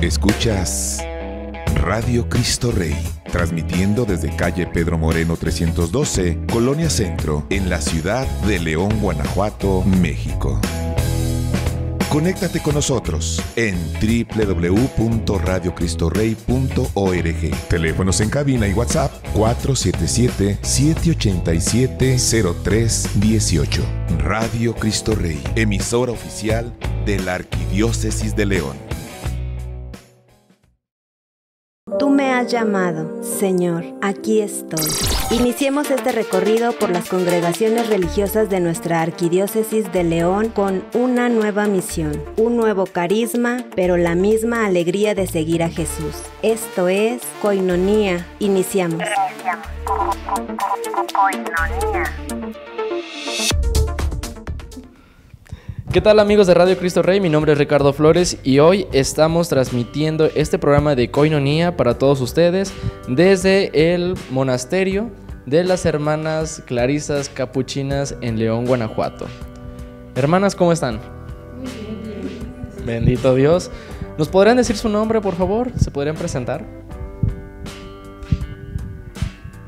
Escuchas Radio Cristo Rey, transmitiendo desde calle Pedro Moreno 312, Colonia Centro, en la ciudad de León, Guanajuato, México. Conéctate con nosotros en www.radiocristorey.org. Teléfonos en cabina y WhatsApp 477-787-0318. Radio Cristo Rey, emisora oficial de la Arquidiócesis de León. Llamado, Señor, aquí estoy. Iniciemos este recorrido por las congregaciones religiosas de nuestra Arquidiócesis de León con una nueva misión, un nuevo carisma, pero la misma alegría de seguir a Jesús. Esto es Coinonía. Iniciamos. ¿Qué tal amigos de Radio Cristo Rey? Mi nombre es Ricardo Flores y hoy estamos transmitiendo este programa de Coinonía para todos ustedes desde el monasterio de las hermanas Clarisas Capuchinas en León, Guanajuato. Hermanas, ¿cómo están? Muy bien. Bendito Dios. ¿Nos podrían decir su nombre, por favor? ¿Se podrían presentar?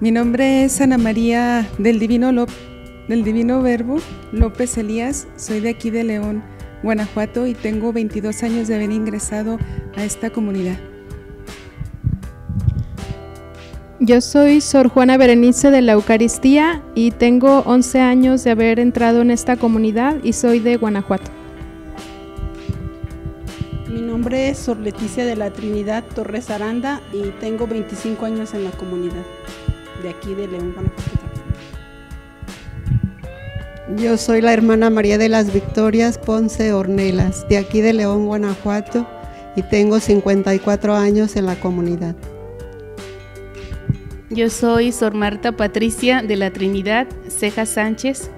Mi nombre es Ana María del Divino López del Divino Verbo, López Elías, soy de aquí de León, Guanajuato y tengo 22 años de haber ingresado a esta comunidad. Yo soy Sor Juana Berenice de la Eucaristía y tengo 11 años de haber entrado en esta comunidad y soy de Guanajuato. Mi nombre es Sor Leticia de la Trinidad Torres Aranda y tengo 25 años en la comunidad de aquí de León, Guanajuato. Yo soy la hermana María de las Victorias Ponce Ornelas, de aquí de León, Guanajuato, y tengo 54 años en la comunidad. Yo soy Sor Marta Patricia de la Trinidad Ceja Sánchez,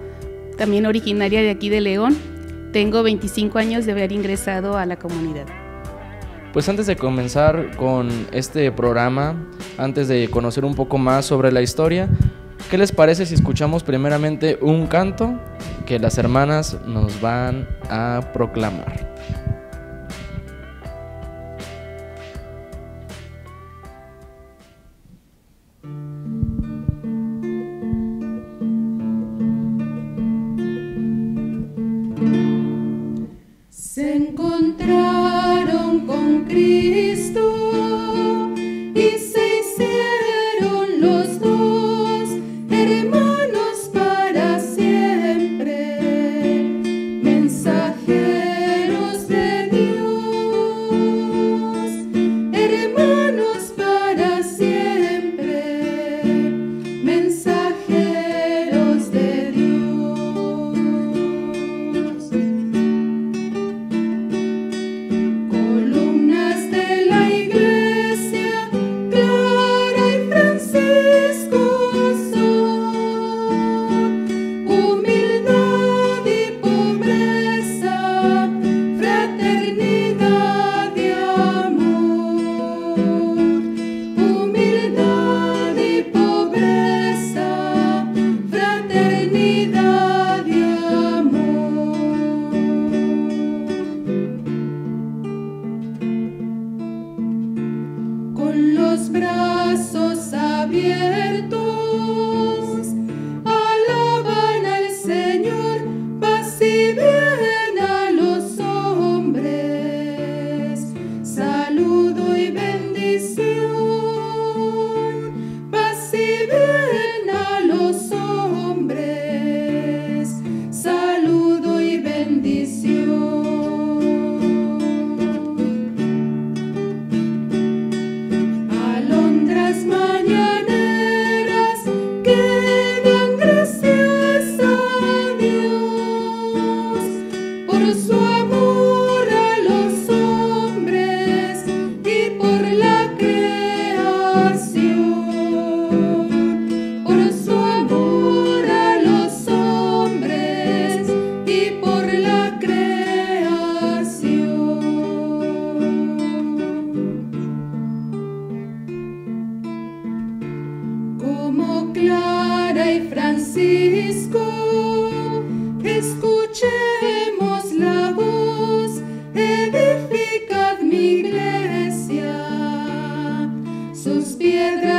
también originaria de aquí de León. Tengo 25 años de haber ingresado a la comunidad. Pues antes de comenzar con este programa, antes de conocer un poco más sobre la historia, ¿Qué les parece si escuchamos primeramente un canto que las hermanas nos van a proclamar? sus piedras.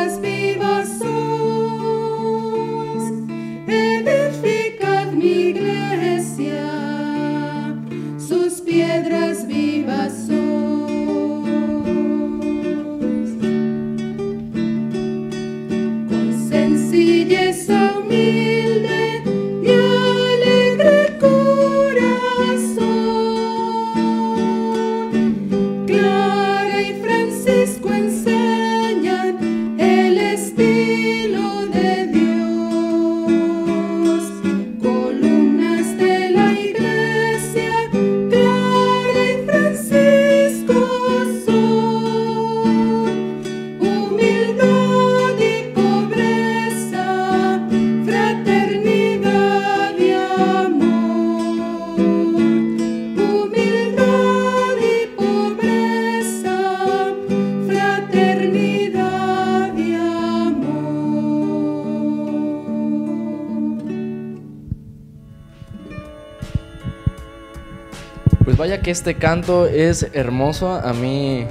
Este canto es hermoso. A mí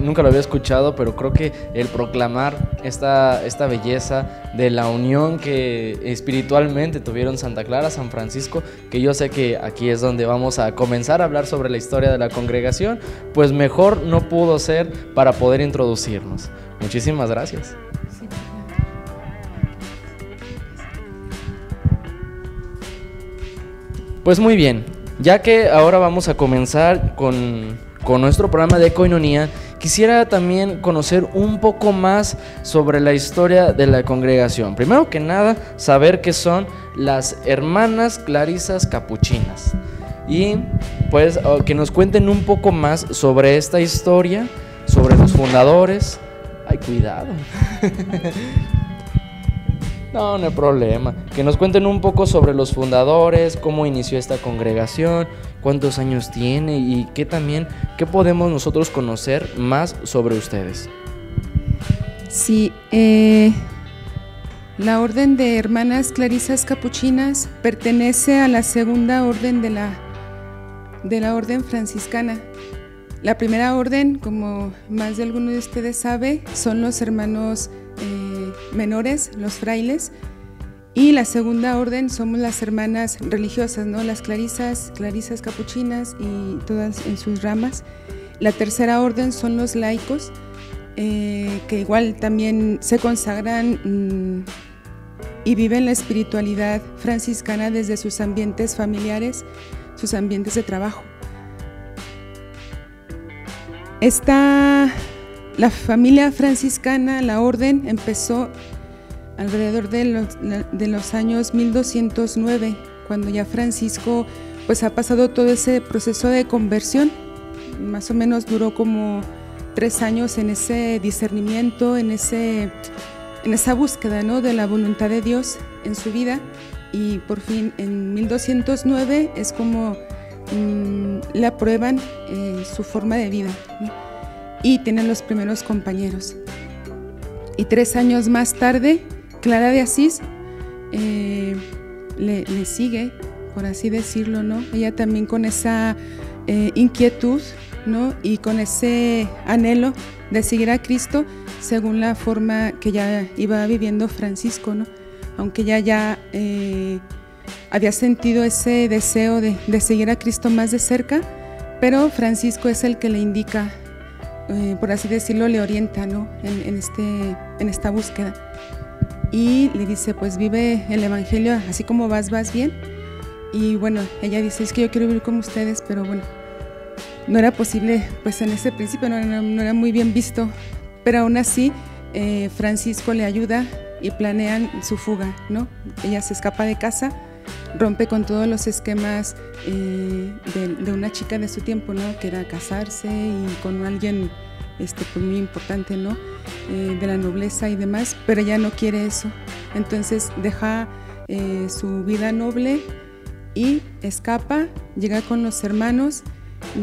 nunca lo había escuchado, pero creo que el proclamar esta, esta belleza de la unión que espiritualmente tuvieron Santa Clara, San Francisco, que yo sé que aquí es donde vamos a comenzar a hablar sobre la historia de la congregación, pues mejor no pudo ser para poder introducirnos. Muchísimas gracias. Pues muy bien, ya que ahora vamos a comenzar con, nuestro programa de Coinonía, quisiera también conocer un poco más sobre la historia de la congregación. Primero que nada, saber qué son las hermanas clarisas capuchinas. Y pues que nos cuenten un poco más sobre esta historia, sobre los fundadores. Ay, cuidado. No, no hay problema. Que nos cuenten un poco sobre los fundadores, cómo inició esta congregación, cuántos años tiene y qué también, qué podemos nosotros conocer más sobre ustedes. Sí, eh, la Orden de Hermanas Clarisas Capuchinas pertenece a la segunda orden de la, de la Orden Franciscana. La primera orden, como más de alguno de ustedes sabe, son los hermanos menores, los frailes, y la segunda orden somos las hermanas religiosas, ¿no? las clarisas, clarisas capuchinas y todas en sus ramas. La tercera orden son los laicos, eh, que igual también se consagran mm, y viven la espiritualidad franciscana desde sus ambientes familiares, sus ambientes de trabajo. Esta la familia franciscana, la orden, empezó alrededor de los, años 1209, cuando ya Francisco pues ha pasado todo ese proceso de conversión. Más o menos duró como tres años en ese discernimiento, en, ese, en esa búsqueda ¿no? de la voluntad de Dios en su vida. Y por fin en 1209 es como mm, le aprueban eh, su forma de vida y tienen los primeros compañeros. Y tres años más tarde, Clara de Asís eh, le, sigue, por así decirlo, ¿no? Ella también con esa eh, inquietud, ¿no? Y con ese anhelo de seguir a Cristo según la forma que ya iba viviendo Francisco, ¿no? Aunque ella ya eh, había sentido ese deseo de, de seguir a Cristo más de cerca, pero Francisco es el que le indica eh, por así decirlo, le orienta ¿no? en, este, en esta búsqueda. Y le dice, pues vive el Evangelio así como vas, vas bien. Y bueno, ella dice, es que yo quiero vivir como ustedes, pero bueno, no era posible, pues en ese principio no, era muy bien visto. Pero aún así, eh, Francisco le ayuda y planean su fuga, ¿no? Ella se escapa de casa, rompe con todos los esquemas eh, de, una chica de su tiempo, ¿no? Que era casarse y con alguien este, pues muy importante, ¿no? Eh, de la nobleza y demás, pero ella no quiere eso. Entonces deja eh, su vida noble y escapa, llega con los hermanos,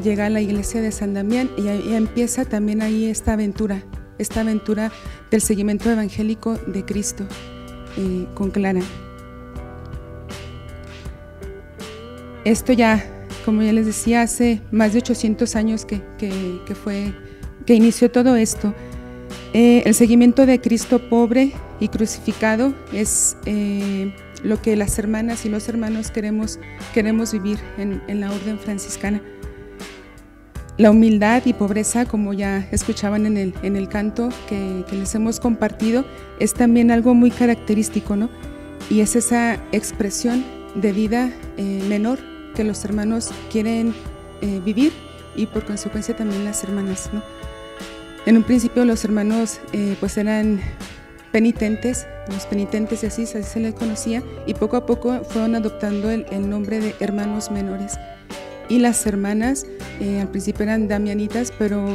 llega a la iglesia de San Damián y, y empieza también ahí esta aventura, esta aventura del seguimiento evangélico de Cristo con Clara. Esto ya, como ya les decía, hace más de 800 años que, fue, que inició todo esto. Eh, el seguimiento de Cristo pobre y crucificado es eh, lo que las hermanas y los hermanos queremos, queremos vivir en, la orden franciscana. La humildad y pobreza, como ya escuchaban en el, en el canto que, les hemos compartido, es también algo muy característico, ¿no? Y es esa expresión de vida eh, menor que los hermanos quieren eh, vivir y por consecuencia también las hermanas. En un principio los hermanos eh, pues eran penitentes, los penitentes y así, se les conocía y poco a poco fueron adoptando el, nombre de hermanos menores. Y las hermanas al principio eran damianitas, pero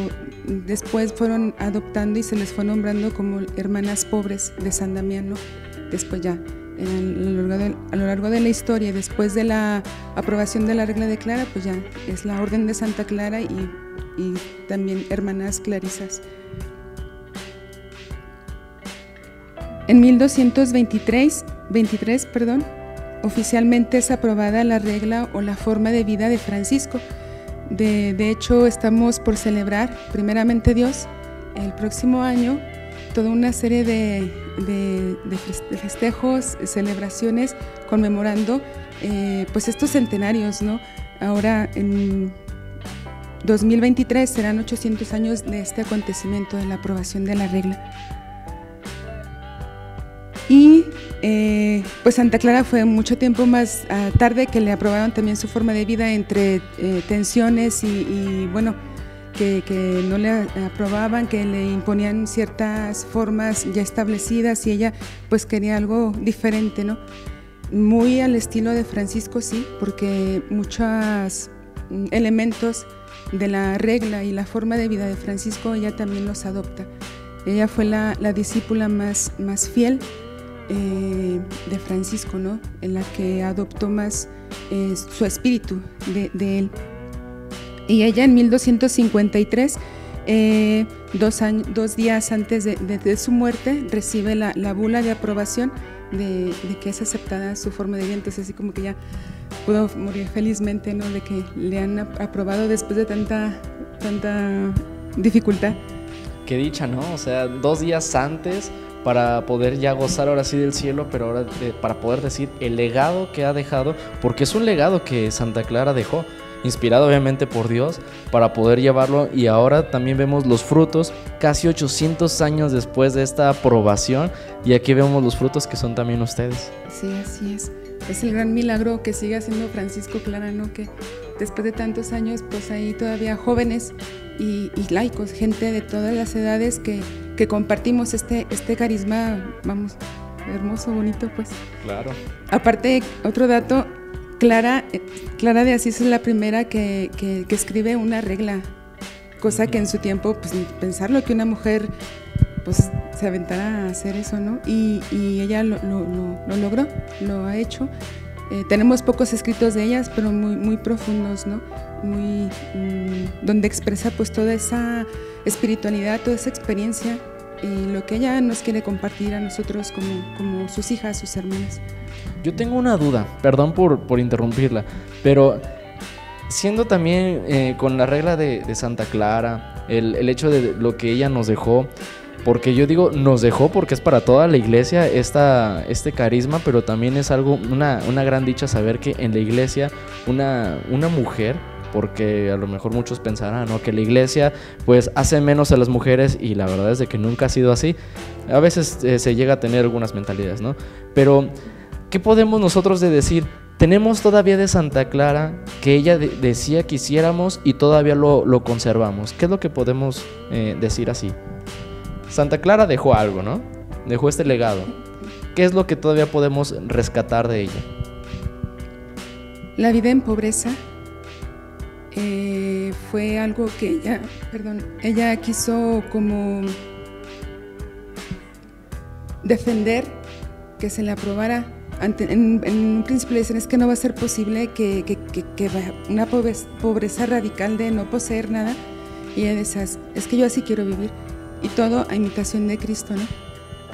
después fueron adoptando y se les fue nombrando como hermanas pobres de San Damián, Después ya a lo largo de la historia, después de la aprobación de la regla de Clara, pues ya es la Orden de Santa Clara y, también hermanas clarisas. En 1223, 23, perdón, oficialmente es aprobada la regla o la forma de vida de Francisco, De, de hecho, estamos por celebrar, primeramente Dios, el próximo año, toda una serie de, festejos, celebraciones, conmemorando eh, pues estos centenarios, ¿no? Ahora en 2023 serán 800 años de este acontecimiento de la aprobación de la regla. Y eh, pues Santa Clara fue mucho tiempo más uh, tarde que le aprobaron también su forma de vida entre eh, tensiones y bueno, que, que, no le aprobaban, que le imponían ciertas formas ya establecidas y ella pues quería algo diferente, ¿no? Muy al estilo de Francisco, sí, porque muchos mm, elementos de la regla y la forma de vida de Francisco ella también los adopta. Ella fue la, la discípula más, más fiel eh, de Francisco, ¿no? En la que adoptó más eh, su espíritu de, de, él. Y ella en 1253, eh, dos, años, dos, días antes de, de, su muerte, recibe la, la bula de aprobación de, que es aceptada su forma de vida. Entonces, así como que ya pudo morir felizmente, ¿no? De que le han aprobado después de tanta, tanta dificultad. Qué dicha, ¿no? O sea, dos días antes para poder ya gozar ahora sí del cielo, pero ahora de, para poder decir el legado que ha dejado, porque es un legado que Santa Clara dejó, inspirado obviamente por Dios, para poder llevarlo y ahora también vemos los frutos casi 800 años después de esta aprobación y aquí vemos los frutos que son también ustedes. Sí, así es. Es el gran milagro que sigue haciendo Francisco Clara, ¿no? Que después de tantos años, pues ahí todavía jóvenes y, y laicos, gente de todas las edades que, que compartimos este, este carisma, vamos, hermoso, bonito, pues. Claro. Aparte, otro dato, Clara, Clara de Asís es la primera que, que, escribe una regla, cosa que en su tiempo, pues pensarlo que una mujer pues se aventara a hacer eso, ¿no? Y, ella lo, lo, lo, lo, logró, lo ha hecho. Eh, tenemos pocos escritos de ellas, pero muy, muy profundos, ¿no? Muy, mmm, donde expresa pues toda esa espiritualidad, toda esa experiencia y lo que ella nos quiere compartir a nosotros como, como sus hijas, sus hermanas. Yo tengo una duda, perdón por, por interrumpirla, pero siendo también eh, con la regla de, Santa Clara, el, el, hecho de lo que ella nos dejó, porque yo digo nos dejó porque es para toda la iglesia esta, este carisma, pero también es algo, una, una gran dicha saber que en la iglesia una, una mujer porque a lo mejor muchos pensarán ¿no? que la iglesia pues hace menos a las mujeres y la verdad es de que nunca ha sido así. A veces eh, se llega a tener algunas mentalidades, ¿no? Pero, ¿qué podemos nosotros de decir? Tenemos todavía de Santa Clara que ella de decía que hiciéramos y todavía lo, lo, conservamos. ¿Qué es lo que podemos eh, decir así? Santa Clara dejó algo, ¿no? Dejó este legado. ¿Qué es lo que todavía podemos rescatar de ella? La vida en pobreza eh, fue algo que ella, perdón, ella quiso como defender que se le aprobara. Ante, en, en, un principio le dicen es que no va a ser posible que, que, que, que una pobreza, pobreza, radical de no poseer nada. Y ella decía, es que yo así quiero vivir. Y todo a imitación de Cristo, ¿no?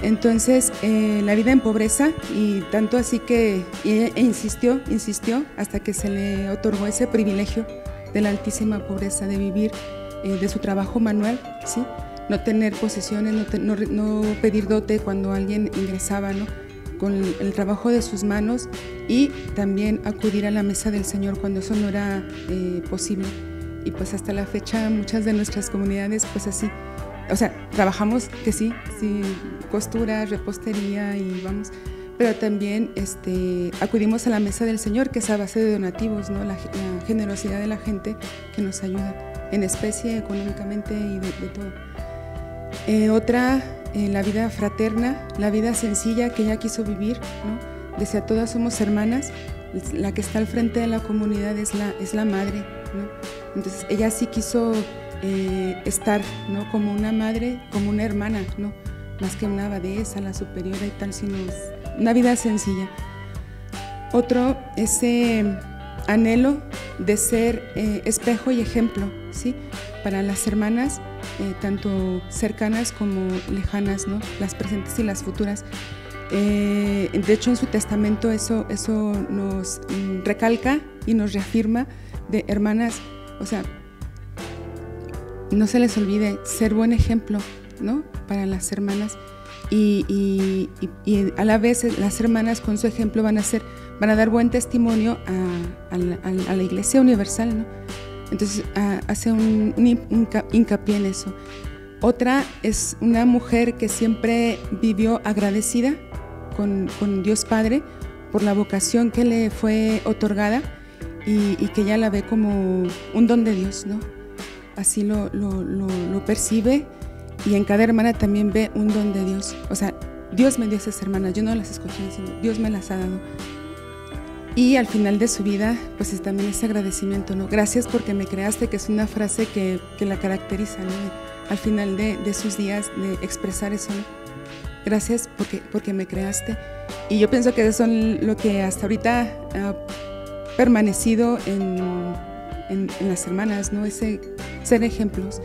Entonces, eh, la vida en pobreza, y tanto así que ella insistió, insistió, hasta que se le otorgó ese privilegio de la altísima pobreza, de vivir eh, de su trabajo manual, ¿sí? no tener posesiones, no, te, no, no, pedir dote cuando alguien ingresaba, ¿no? Con el, trabajo de sus manos y también acudir a la mesa del Señor cuando eso no era eh, posible. Y pues hasta la fecha muchas de nuestras comunidades pues así, o sea, trabajamos que sí, sí, costura, repostería y vamos, pero también este, acudimos a la mesa del Señor, que es a base de donativos, ¿no? la, la generosidad de la gente que nos ayuda en especie, económicamente y de, de todo. Eh, otra, eh, la vida fraterna, la vida sencilla que ella quiso vivir, ¿no? Decía, todas somos hermanas, la que está al frente de la comunidad es la, es la madre, ¿no? Entonces ella sí quiso eh, estar, ¿no? Como una madre, como una hermana, ¿no? Más que una abadesa, la superiora y tal, sino una vida sencilla. Otro, ese anhelo de ser eh, espejo y ejemplo, ¿sí? Para las hermanas, eh, tanto cercanas como lejanas, ¿no? Las presentes y las futuras. Eh, de hecho, en su testamento eso, eso nos recalca y nos reafirma de hermanas, o sea, no se les olvide ser buen ejemplo, ¿no? Para las hermanas y, a la vez las hermanas con su ejemplo van a ser, van a dar buen testimonio a, la, Iglesia Universal, ¿no? Entonces hace un, hincapié en eso. Otra es una mujer que siempre vivió agradecida con, Dios Padre por la vocación que le fue otorgada y, que ella la ve como un don de Dios, ¿no? Así lo, percibe y en cada hermana también ve un don de Dios. O sea, Dios me dio esas hermanas, yo no las escogí, Dios me las ha dado. Y al final de su vida, pues es también ese agradecimiento, ¿no? Gracias porque me creaste, que es una frase que, que la caracteriza, ¿no? Al final de, de, sus días, de expresar eso, ¿no? Gracias porque, porque me creaste. Y yo pienso que eso es lo que hasta ahorita ha permanecido en, en, en las hermanas, ¿no? Ese ser ejemplos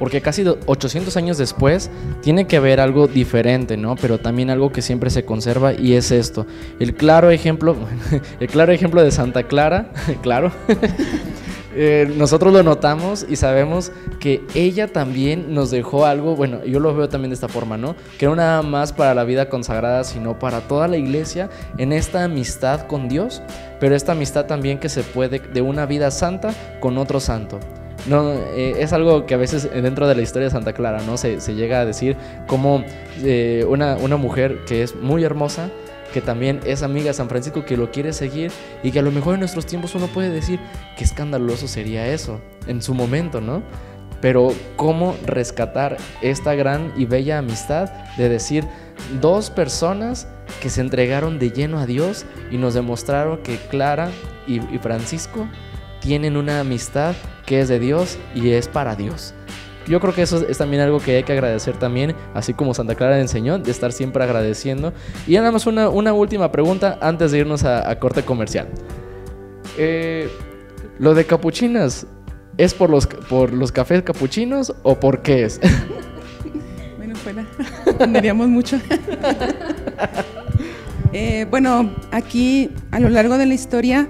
porque casi 800 años después tiene que haber algo diferente, ¿no? Pero también algo que siempre se conserva y es esto. El claro ejemplo, el claro ejemplo de Santa Clara, claro. Eh, nosotros lo notamos y sabemos que ella también nos dejó algo, bueno, yo lo veo también de esta forma, ¿no? Que no nada más para la vida consagrada, sino para toda la iglesia en esta amistad con Dios, pero esta amistad también que se puede de una vida santa con otro santo. No, eh, es algo que a veces dentro de la historia de Santa Clara, ¿no? Se, llega a decir como eh, una, una mujer que es muy hermosa, que también es amiga de San Francisco, que lo quiere seguir y que a lo mejor en nuestros tiempos uno puede decir qué escandaloso sería eso en su momento, ¿no? Pero cómo rescatar esta gran y bella amistad de decir dos personas que se entregaron de lleno a Dios y nos demostraron que Clara y Francisco tienen una amistad que es de Dios y es para Dios. Yo creo que eso es también algo que hay que agradecer también, así como Santa Clara enseñó, de estar siempre agradeciendo. Y nada una, última pregunta antes de irnos a, corte comercial. Eh, lo de capuchinas, ¿es por los, por los cafés capuchinos o por qué es? Bueno, fuera, mucho. Eh, bueno, aquí a lo largo de la historia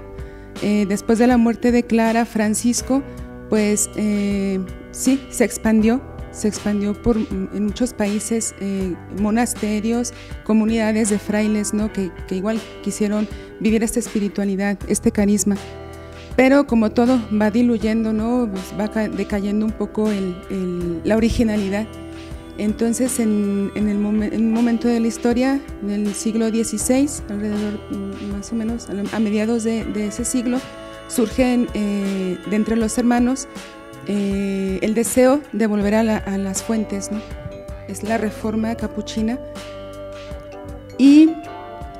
eh, después de la muerte de Clara, Francisco, pues eh, sí, se expandió, se expandió por en muchos países, eh, monasterios, comunidades de frailes, ¿no? Que, igual quisieron vivir esta espiritualidad, este carisma. Pero como todo va diluyendo, ¿no? Pues va decayendo un poco la originalidad. Entonces, en, un momento de la historia, en el siglo XVI, alrededor mm, más o menos, a mediados de, ese siglo, surge eh, de entre los hermanos eh, el deseo de volver a, las fuentes, Es la reforma capuchina. Y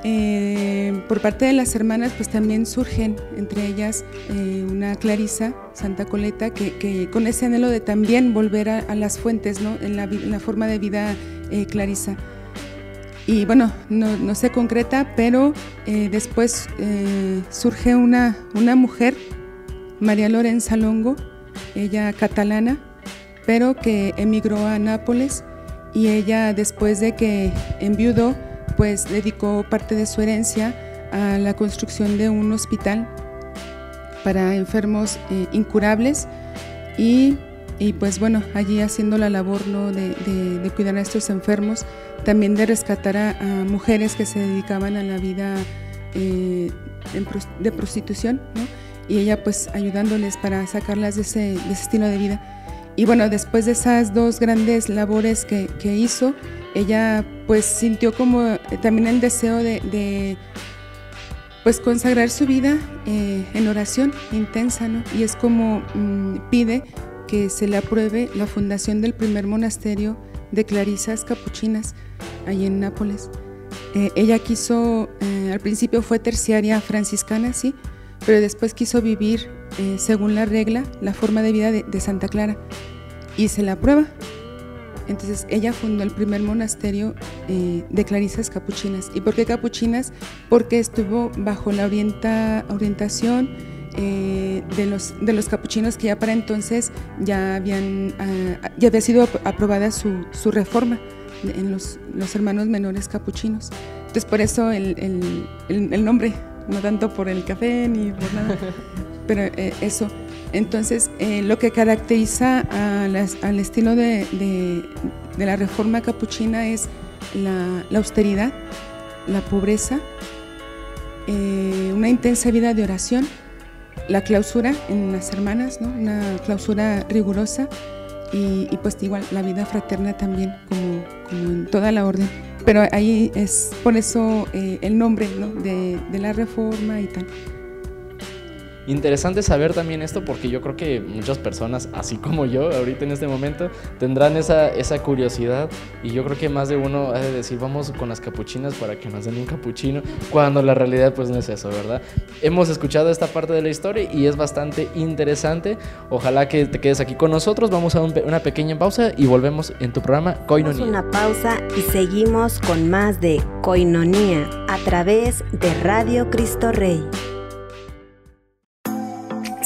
eh, por parte de las hermanas, pues también surgen entre ellas eh, una Clarisa, Santa Coleta, que, con ese anhelo de también volver a, las fuentes, ¿no? en, la, forma de vida eh, Clarisa. Y bueno, no, se concreta, pero después surge una, una mujer, María Lorenza Longo, ella catalana, pero que emigró a Nápoles y ella después de que enviudó, pues dedicó parte de su herencia a la construcción de un hospital para enfermos eh, incurables y, pues bueno, allí haciendo la labor ¿no? de, cuidar a estos enfermos, también de rescatar a, mujeres que se dedicaban a la vida eh, de prostitución, y ella pues ayudándoles para sacarlas de ese, de ese, estilo de vida. Y bueno, después de esas dos grandes labores que, que hizo, ella pues sintió como eh, también el deseo de, pues consagrar su vida eh, en oración intensa, ¿no? Y es como mm, pide que se le apruebe la fundación del primer monasterio de clarisas capuchinas ahí en Nápoles. Eh, ella quiso, al principio fue terciaria franciscana, sí, pero después quiso vivir según la regla, la forma de vida de, de Santa Clara y se la aprueba entonces ella fundó el primer monasterio eh, de clarisas capuchinas. ¿Y por qué capuchinas? Porque estuvo bajo la orienta, orientación eh, de, los, de los capuchinos que ya para entonces ya, habían, ah, ya había sido aprobada su, su reforma en los, los, hermanos menores capuchinos. Entonces por eso el, el, el, nombre, no tanto por el café ni por nada, pero eh, eso. Entonces, eh, lo que caracteriza al estilo de, la reforma capuchina es la, austeridad, la pobreza, eh, una intensa vida de oración, la clausura en las hermanas, una clausura rigurosa y, pues igual la vida fraterna también, como, en toda la orden. Pero ahí es por eso eh, el nombre de la reforma y tal. Interesante saber también esto porque yo creo que muchas personas, así como yo ahorita en este momento, tendrán esa, esa curiosidad y yo creo que más de uno ha de decir vamos con las capuchinas para que nos den un capuchino, cuando la realidad pues no es eso, ¿verdad? Hemos escuchado esta parte de la historia y es bastante interesante. Ojalá que te quedes aquí con nosotros. Vamos a una pequeña pausa y volvemos en tu programa Coinonía. Una pausa y seguimos con más de Coinonía a través de Radio Cristo Rey.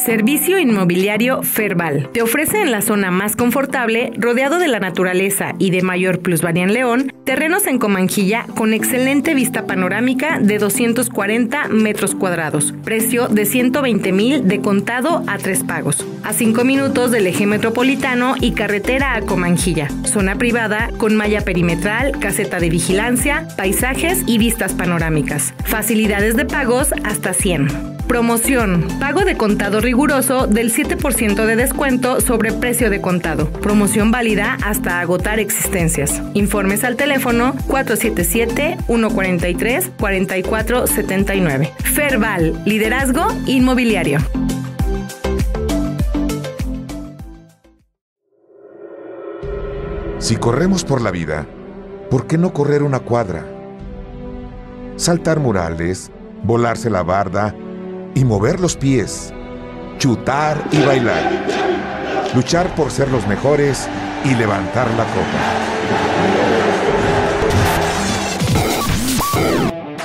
Servicio Inmobiliario Ferbal. Te ofrece en la zona más confortable, rodeado de la naturaleza y de mayor plusvalía en León, terrenos en Comanjilla con excelente vista panorámica de 240 metros cuadrados. Precio de 120 mil de contado a tres pagos. A 5 minutos del eje metropolitano y carretera a Comanjilla. Zona privada con malla perimetral, caseta de vigilancia, paisajes y vistas panorámicas. Facilidades de pagos hasta 100. Promoción. Pago de contado riguroso del 7% de descuento sobre precio de contado. Promoción válida hasta agotar existencias. Informes al teléfono 477-143-4479. Ferval. Liderazgo Inmobiliario. Si corremos por la vida, ¿por qué no correr una cuadra? Saltar murales, volarse la barda, y mover los pies, chutar y bailar, luchar por ser los mejores y levantar la copa.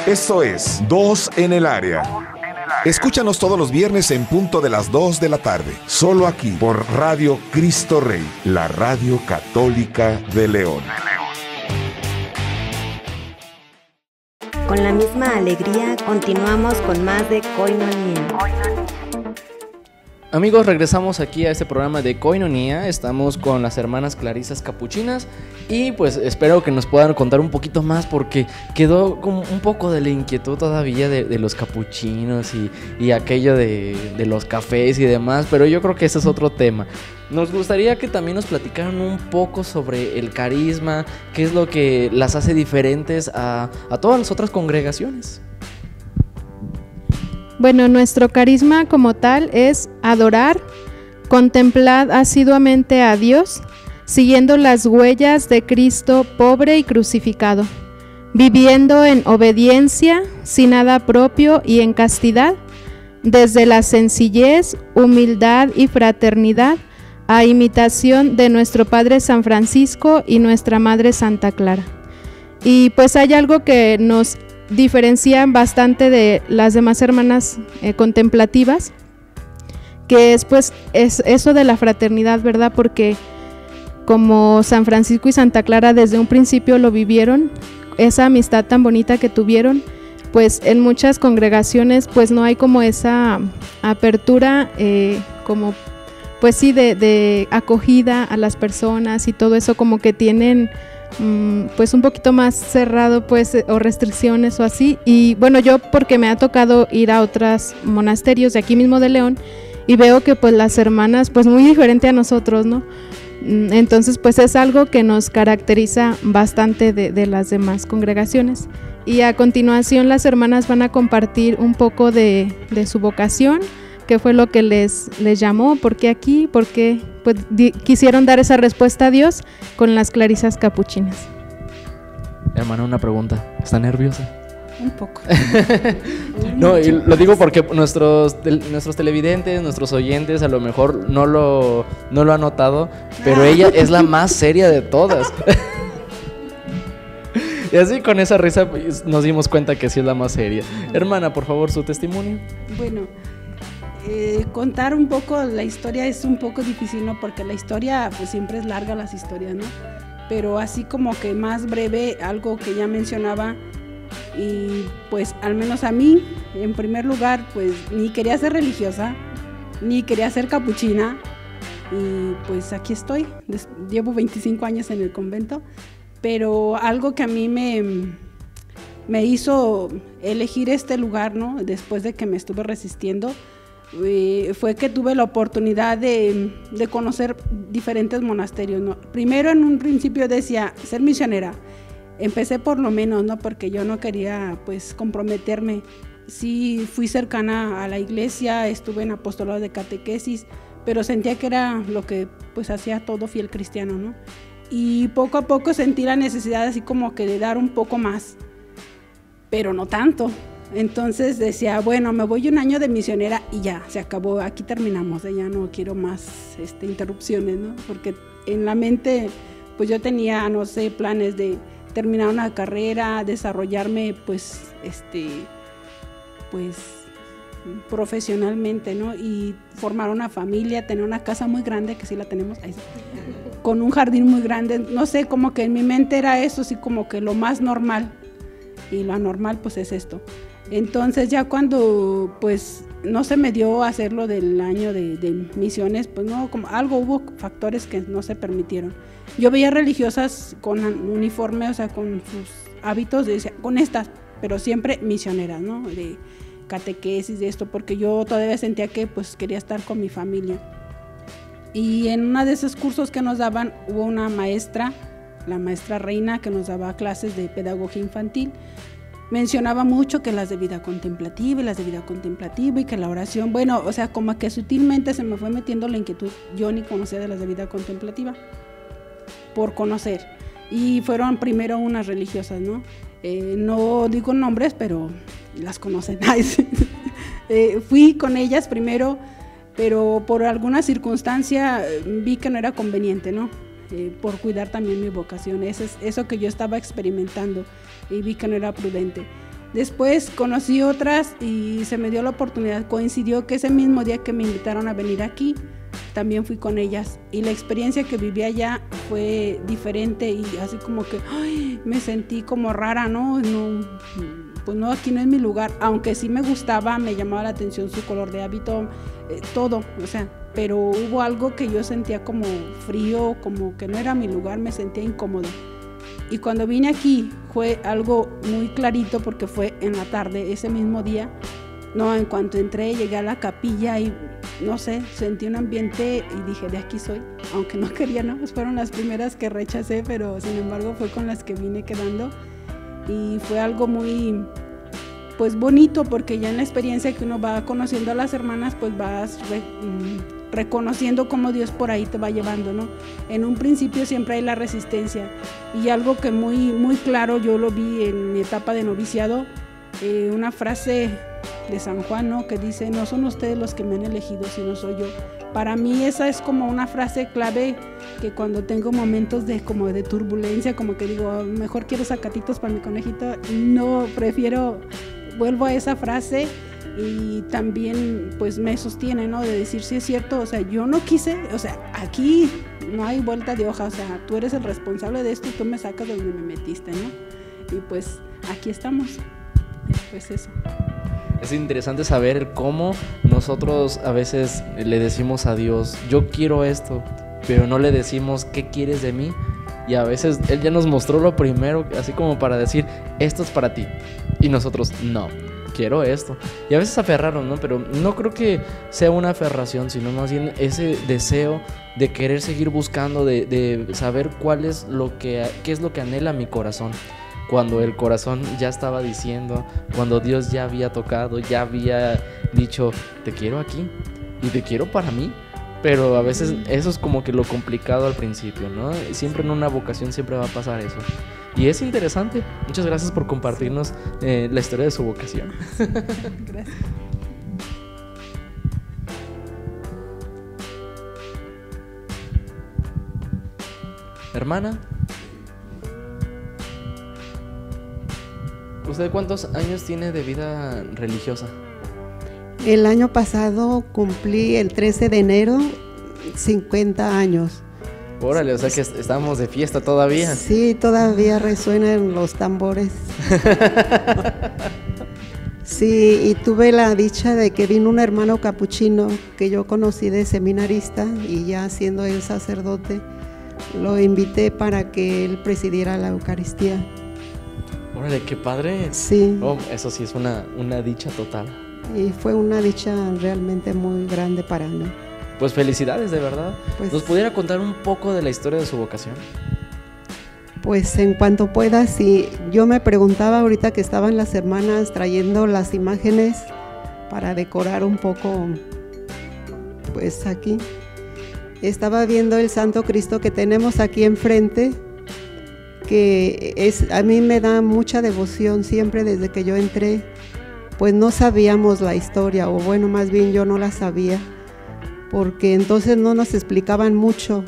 Eso es, dos en el área. Escúchanos todos los viernes en punto de las 2 de la tarde, solo aquí por Radio Cristo Rey, la radio católica de León. Con la misma alegría continuamos con más de Koinonia. Amigos, regresamos aquí a este programa de Coinonía. Estamos con las hermanas Clarisas Capuchinas y pues espero que nos puedan contar un poquito más porque quedó como un poco de la inquietud todavía de, los capuchinos y, aquello de, de, los cafés y demás, pero yo creo que ese es otro tema. Nos gustaría que también nos platicaran un poco sobre el carisma, qué es lo que las hace diferentes a, a todas las otras congregaciones. Bueno, nuestro carisma como tal es adorar, contemplar asiduamente a Dios, siguiendo las huellas de Cristo pobre y crucificado, viviendo en obediencia, sin nada propio y en castidad, desde la sencillez, humildad y fraternidad, a imitación de nuestro Padre San Francisco y nuestra Madre Santa Clara. Y pues hay algo que nos diferencian bastante de las demás hermanas eh, contemplativas, que es pues es eso de la fraternidad, ¿verdad? Porque como San Francisco y Santa Clara desde un principio lo vivieron, esa amistad tan bonita que tuvieron, pues en muchas congregaciones pues no hay como esa apertura eh, como pues sí de, acogida a las personas y todo eso como que tienen pues un poquito más cerrado pues o restricciones o así. Y bueno yo porque me ha tocado ir a otros monasterios de aquí mismo de León y veo que pues las hermanas pues muy diferente a nosotros no mm, entonces pues es algo que nos caracteriza bastante de, las demás congregaciones. Y a continuación las hermanas van a compartir un poco de su vocación qué fue lo que les, les llamó, por qué aquí, por qué pues, quisieron dar esa respuesta a Dios con las clarisas capuchinas. Hermana, una pregunta. ¿Está nerviosa? Un poco. no, y lo digo porque nuestros, nuestros televidentes, nuestros oyentes, a lo mejor no lo, no lo han notado, pero ella es la más seria de todas. y así con esa risa pues, nos dimos cuenta que sí es la más seria. Hermana, por favor, su testimonio. Bueno, eh, contar un poco la historia es un poco difícil, ¿no? Porque la historia, pues siempre es larga las historias, ¿no? Pero así como que más breve, algo que ya mencionaba, y pues al menos a mí, en primer lugar, pues ni quería ser religiosa, ni quería ser capuchina. Y pues aquí estoy, llevo 25 años en el convento, pero algo que a mí me, me hizo elegir este lugar, ¿no? Después de que me estuve resistiendo, eh, fue que tuve la oportunidad de, conocer diferentes monasterios. Primero en un principio decía, ser misionera. Empecé por lo menos, ¿no? Porque yo no quería, pues, comprometerme. Sí, fui cercana a la iglesia, estuve en apostolado de catequesis, pero sentía que era lo que, pues, hacía todo fiel cristiano, ¿no? Y poco a poco sentí la necesidad así como que de dar un poco más pero no tanto. Entonces decía, bueno, me voy un año de misionera y ya, se acabó, aquí terminamos, ya no quiero más este, interrupciones, ¿no? Porque en la mente, pues yo tenía, no sé, planes de terminar una carrera, desarrollarme, pues, este, pues, profesionalmente, ¿no? Y formar una familia, tener una casa muy grande, que sí la tenemos, ahí con un jardín muy grande, no sé, como que en mi mente era eso, sí, como que lo más normal y lo anormal pues es esto. Entonces ya cuando pues no se me dio hacerlo del año de, misiones, pues no, como algo hubo factores que no se permitieron. Yo veía religiosas con uniforme, o sea, con sus hábitos, con estas, pero siempre misioneras, ¿no? De catequesis, de esto, porque yo todavía sentía que pues quería estar con mi familia. Y en uno de esos cursos que nos daban hubo una maestra la maestra Reina, que nos daba clases de pedagogía infantil, mencionaba mucho que las de vida contemplativa y las de vida contemplativa y que la oración, bueno, o sea, como que sutilmente se me fue metiendo la inquietud, yo ni conocía de las de vida contemplativa, por conocer. Y fueron primero unas religiosas, ¿no? Eh, no digo nombres, pero las conocen. eh, fui con ellas primero, pero por alguna circunstancia eh, vi que no era conveniente, ¿no? Eh, por cuidar también mi vocación. Eso es eso que yo estaba experimentando y vi que no era prudente. Después conocí otras y se me dio la oportunidad. Coincidió que ese mismo día que me invitaron a venir aquí, también fui con ellas. Y la experiencia que viví allá fue diferente y así como que me sentí como rara, ¿no? no pues no, aquí no es mi lugar. Aunque sí me gustaba, me llamaba la atención su color de hábito, eh, todo. O sea, pero hubo algo que yo sentía como frío, como que no era mi lugar, me sentía incómoda. Y cuando vine aquí fue algo muy clarito porque fue en la tarde, ese mismo día. No, en cuanto entré, llegué a la capilla y no sé, sentí un ambiente y dije, de aquí soy. Aunque no quería, no, pues fueron las primeras que rechacé, pero sin embargo fue con las que vine quedando. Y fue algo muy, pues bonito porque ya en la experiencia que uno va conociendo a las hermanas, pues vas mm, reconociendo cómo Dios por ahí te va llevando, ¿no? En un principio siempre hay la resistencia y algo que muy, muy claro yo lo vi en mi etapa de noviciado, eh, una frase de San Juan, ¿no? Que dice, no son ustedes los que me han elegido, sino soy yo. Para mí esa es como una frase clave que cuando tengo momentos de como de turbulencia, como que digo, mejor quiero sacatitos para mi conejito, no, prefiero, vuelvo a esa frase y también pues me sostiene, ¿no? De decir si es cierto, o sea, yo no quise, o sea, aquí no hay vuelta de hoja, o sea, tú eres el responsable de esto y tú me sacas de donde me metiste, ¿no? Y pues aquí estamos, pues eso. Es interesante saber cómo nosotros a veces le decimos a Dios, yo quiero esto, pero no le decimos, ¿qué quieres de mí? Y a veces Él ya nos mostró lo primero, así como para decir, esto es para ti. Y nosotros, no quiero esto. Y a veces aferraron, ¿no? Pero no creo que sea una aferración, sino más bien ese deseo de querer seguir buscando, de, saber cuál es lo que, qué es lo que anhela mi corazón. Cuando el corazón ya estaba diciendo, cuando Dios ya había tocado, ya había dicho, te quiero aquí y te quiero para mí. Pero a veces eso es como que lo complicado al principio, ¿no? Siempre en una vocación siempre va a pasar eso. Y es interesante. Muchas gracias por compartirnos eh, la historia de su vocación. gracias. Hermana, ¿usted cuántos años tiene de vida religiosa? El año pasado cumplí el 13 de enero 50 años. Órale, o sea que estamos de fiesta todavía. Sí, todavía resuenan los tambores. Sí, y tuve la dicha de que vino un hermano capuchino que yo conocí de seminarista y ya siendo él sacerdote, lo invité para que él presidiera la Eucaristía. Órale, qué padre. Sí. Oh, eso sí es una, una dicha total. Y fue una dicha realmente muy grande para mí. Pues felicidades, de verdad. Pues- ¿Nos pudiera contar un poco de la historia de su vocación? Pues en cuanto pueda, sí. Yo me preguntaba ahorita que estaban las hermanas trayendo las imágenes para decorar un poco, pues aquí. Estaba viendo el Santo Cristo que tenemos aquí enfrente, que es, a mí me da mucha devoción siempre desde que yo entré. Pues no sabíamos la historia, o bueno, más bien yo no la sabía, porque entonces no nos explicaban mucho.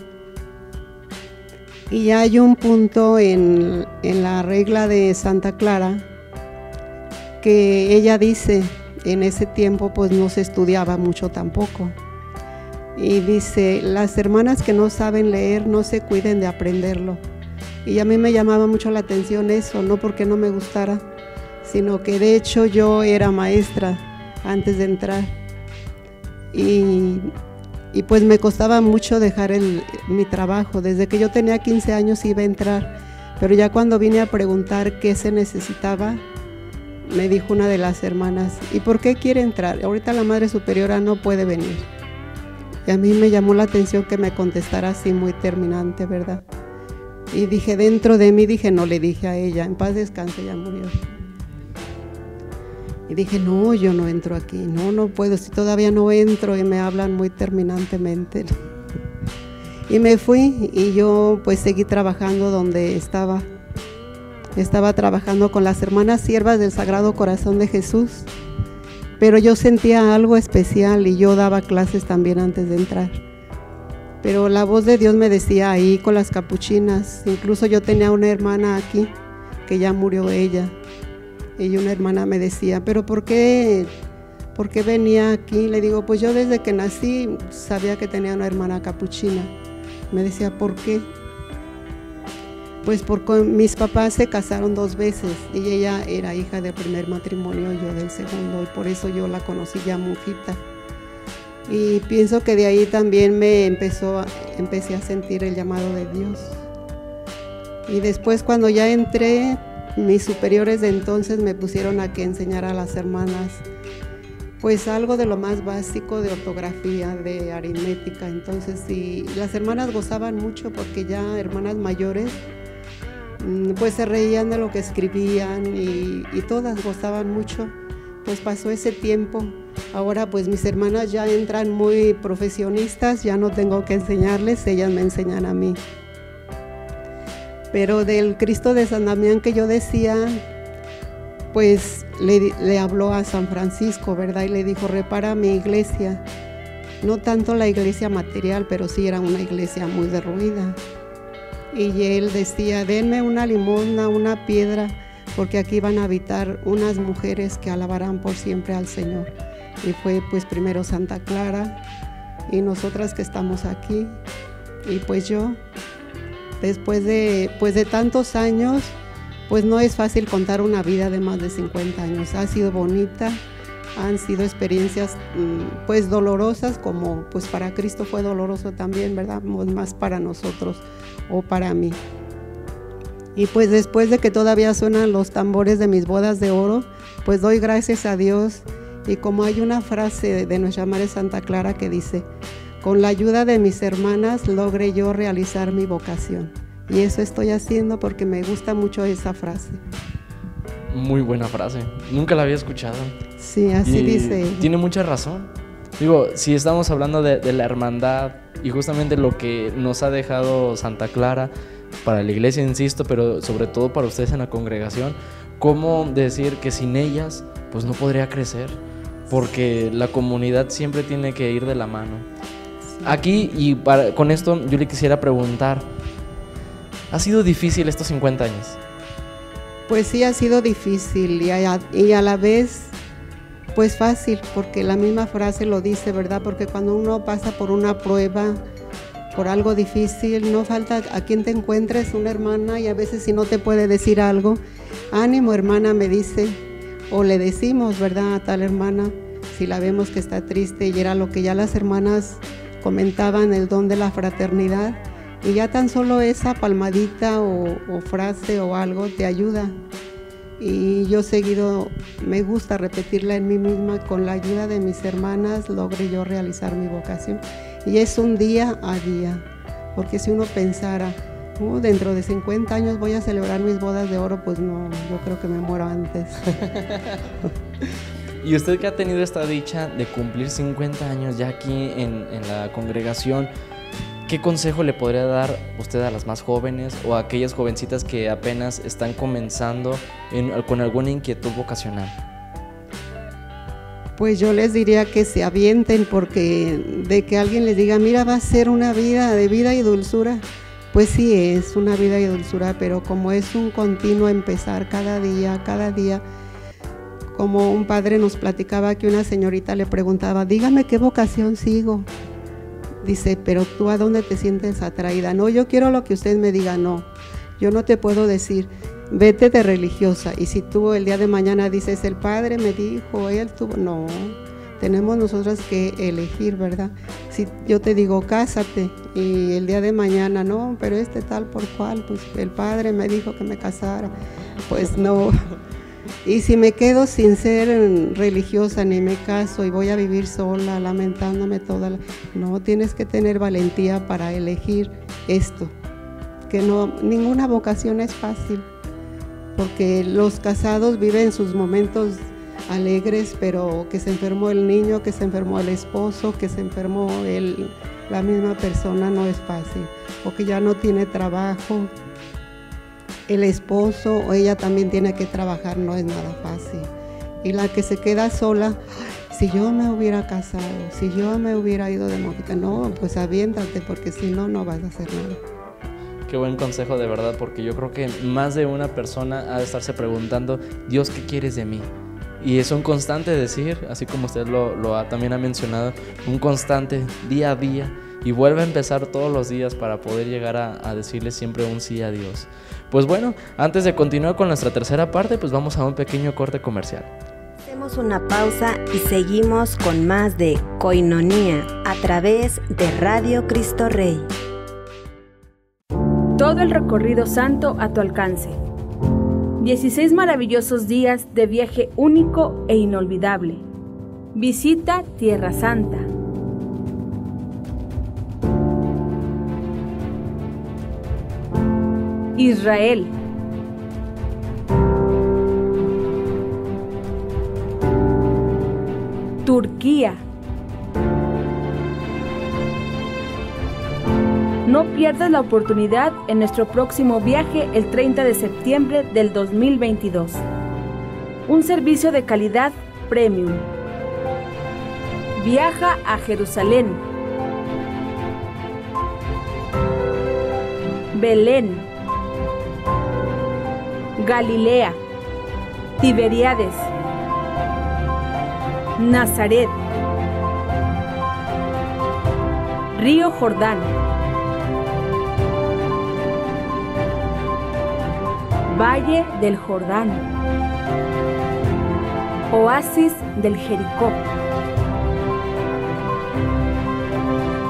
Y hay un punto en, en la regla de Santa Clara que ella dice, en ese tiempo pues no se estudiaba mucho tampoco. Y dice, las hermanas que no saben leer no se cuiden de aprenderlo. Y a mí me llamaba mucho la atención eso, no porque no me gustara, sino que de hecho yo era maestra antes de entrar. Y y pues me costaba mucho dejar el, mi trabajo. Desde que yo tenía 15 años iba a entrar, pero ya cuando vine a preguntar qué se necesitaba, me dijo una de las hermanas, ¿y por qué quiere entrar? Ahorita la Madre Superiora no puede venir. Y a mí me llamó la atención que me contestara así muy terminante, ¿verdad? Y dije, dentro de mí, dije, no le dije a ella, en paz descanse, ya murió. Y dije, no, yo no entro aquí, no, no puedo, si todavía no entro y me hablan muy terminantemente. Y me fui y yo pues seguí trabajando donde estaba. Estaba trabajando con las hermanas siervas del Sagrado Corazón de Jesús, pero yo sentía algo especial y yo daba clases también antes de entrar. Pero la voz de Dios me decía ahí con las capuchinas, incluso yo tenía una hermana aquí, que ya murió ella, y una hermana me decía, pero ¿por qué, ¿por qué venía aquí? Le digo, pues yo desde que nací sabía que tenía una hermana capuchina. Me decía, ¿por qué? Pues porque mis papás se casaron dos veces y ella era hija del primer matrimonio, yo del segundo, y por eso yo la conocí ya monjita. Y pienso que de ahí también me empezó, empecé a sentir el llamado de Dios. Y después cuando ya entré, mis superiores de entonces me pusieron a que enseñara a las hermanas pues algo de lo más básico de ortografía, de aritmética. Entonces, sí, las hermanas gozaban mucho porque ya hermanas mayores mm, pues se reían de lo que escribían y, y todas gozaban mucho. Pues pasó ese tiempo. Ahora pues mis hermanas ya entran muy profesionistas, ya no tengo que enseñarles, ellas me enseñan a mí. Pero del Cristo de San Damián que yo decía, pues le, habló a San Francisco, ¿verdad? Y le dijo, repara mi iglesia. No tanto la iglesia material, pero sí era una iglesia muy derruida. Y él decía, denme una limosna, una piedra, porque aquí van a habitar unas mujeres que alabarán por siempre al Señor. Y fue pues primero Santa Clara y nosotras que estamos aquí. Y pues yo, después de, pues de tantos años, pues no es fácil contar una vida de más de 50 años. Ha sido bonita, han sido experiencias mm, pues dolorosas, como pues para Cristo fue doloroso también, ¿verdad? Más para nosotros o para mí. Y pues después de que todavía suenan los tambores de mis bodas de oro, pues doy gracias a Dios. Y como hay una frase de nuestra Madre Santa Clara que dice, con la ayuda de mis hermanas logré yo realizar mi vocación. Y eso estoy haciendo porque me gusta mucho esa frase. Muy buena frase. Nunca la había escuchado. Sí, así Y dice. Tiene mucha razón. Digo, si estamos hablando de, de la hermandad y justamente lo que nos ha dejado Santa Clara para la iglesia, insisto, pero sobre todo para ustedes en la congregación, ¿cómo decir que sin ellas pues no podría crecer? Porque la comunidad siempre tiene que ir de la mano. Aquí, y con esto yo le quisiera preguntar, ¿ha sido difícil estos 50 años? Pues sí ha sido difícil y a la vez pues fácil, porque la misma frase lo dice, ¿verdad? Porque cuando uno pasa por una prueba, por algo difícil, no falta a quien te encuentres, una hermana, y a veces si no te puede decir algo, ánimo hermana, me dice, o le decimos, ¿verdad?, a tal hermana, si la vemos que está triste y era lo que ya las hermanas comentaban, el don de la fraternidad. Y ya tan solo esa palmadita o, frase o algo te ayuda. Y yo seguido me gusta repetirla en mí misma, con la ayuda de mis hermanas logré yo realizar mi vocación. Y es un día a día, porque si uno pensara, "Uh, dentro de 50 años voy a celebrar mis bodas de oro, pues no, yo creo que me muero antes. Y usted que ha tenido esta dicha de cumplir 50 años ya aquí en, la congregación, ¿qué consejo le podría dar usted a las más jóvenes o a aquellas jovencitas que apenas están comenzando en- con alguna inquietud vocacional? Pues yo les diría que se avienten porque de que alguien les diga, mira, va a ser una vida de vida y dulzura, pues sí es una vida y dulzura, pero como es un continuo empezar cada día, cada día, como un padre nos platicaba que una señorita le preguntaba, dígame qué vocación sigo. Dice, pero tú a dónde te sientes atraída. No, yo quiero lo que usted me diga, no. Yo no te puedo decir, vete de religiosa. Y si tú el día de mañana dices, el padre me dijo, él tuvo, no. Tenemos nosotras que elegir, ¿verdad? Si yo te digo, cásate, y el día de mañana, no, pero este tal por cual, pues el padre me dijo que me casara, pues no. Y si me quedo sin ser religiosa ni me caso y voy a vivir sola, lamentándome toda la... No, tienes que tener valentía para elegir esto, que no, ninguna vocación es fácil, porque los casados viven sus momentos alegres, pero que se enfermó el niño, que se enfermó el esposo, que se enfermó el, la misma persona, no es fácil, o que ya no tiene trabajo, el esposo o ella también tiene que trabajar, no es nada fácil. Y la que se queda sola, "Ay, si yo me hubiera casado, si yo me hubiera ido de monjita, no, pues aviéntate porque si no, no vas a hacer nada. Qué buen consejo de verdad, porque yo creo que más de una persona ha de estarse preguntando, Dios, ¿qué quieres de mí? Y es un constante decir, así como usted lo, lo ha, también ha mencionado, un constante día a día y vuelve a empezar todos los días para poder llegar a decirle siempre un sí a Dios. Pues bueno, antes de continuar con nuestra tercera parte, pues vamos a un pequeño corte comercial. Hacemos una pausa y seguimos con más de Coinonía a través de Radio Cristo Rey. Todo el recorrido santo a tu alcance. 16 maravillosos días de viaje único e inolvidable. Visita Tierra Santa. Israel. Turquía. No pierdas la oportunidad en nuestro próximo viaje el 30 de septiembre del 2022. Un servicio de calidad premium. Viaja a Jerusalén, Belén, Galilea, Tiberiades, Nazaret, Río Jordán. Valle del Jordán, Oasis del Jericó,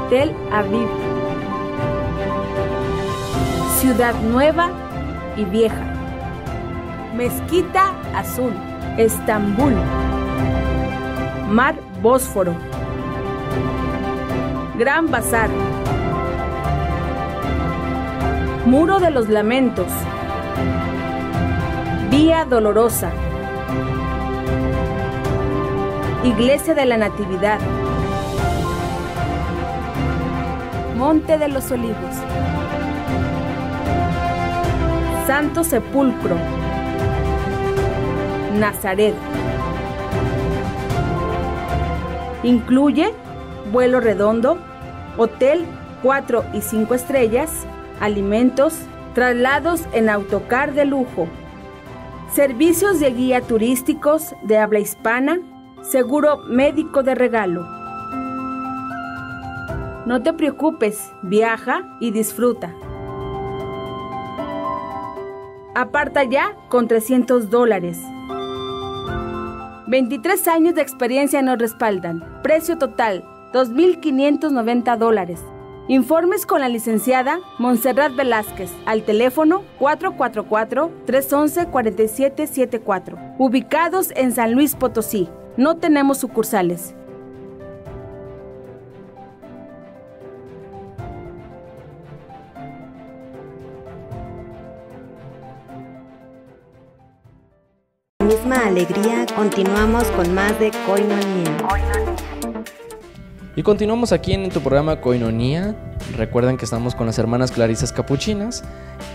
Tel Aviv, Ciudad Nueva y Vieja, Mezquita Azul, Estambul, Mar Bósforo, Gran Bazar, Muro de los Lamentos, Vía Dolorosa. Iglesia de la Natividad. Monte de los Olivos. Santo Sepulcro. Nazaret. Incluye vuelo redondo, hotel 4 y 5 estrellas, alimentos, traslados en autocar de lujo. Servicios de guía turísticos de habla hispana, seguro médico de regalo. No te preocupes, viaja y disfruta. Aparta ya con 300 dólares. 23 años de experiencia nos respaldan. Precio total, 2.590 dólares. Informes con la licenciada Montserrat Velázquez al teléfono 444-311-4774. Ubicados en San Luis Potosí. No tenemos sucursales. Misma alegría, continuamos con más de Coinonía. Y continuamos aquí en tu programa Coinonía. Recuerden que estamos con las hermanas Clarisas Capuchinas.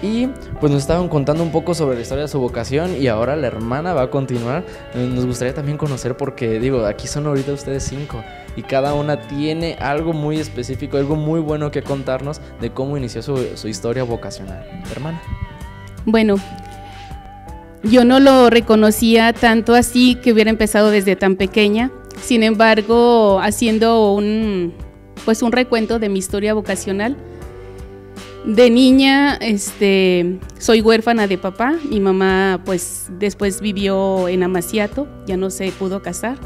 Y pues nos estaban contando un poco sobre la historia de su vocación. Y ahora la hermana va a continuar. Eh, Nos gustaría también conocer, porque digo, aquí son ahorita ustedes cinco. Y cada una tiene algo muy específico, algo muy bueno que contarnos de cómo inició su, su historia vocacional. Hermana. Bueno, yo no lo reconocía tanto así que hubiera empezado desde tan pequeña. Sin embargo, haciendo un pues un recuento de mi historia vocacional. De niña, este, soy huérfana de papá. Mi mamá, pues, después vivió en Amaciato, ya no se pudo casar.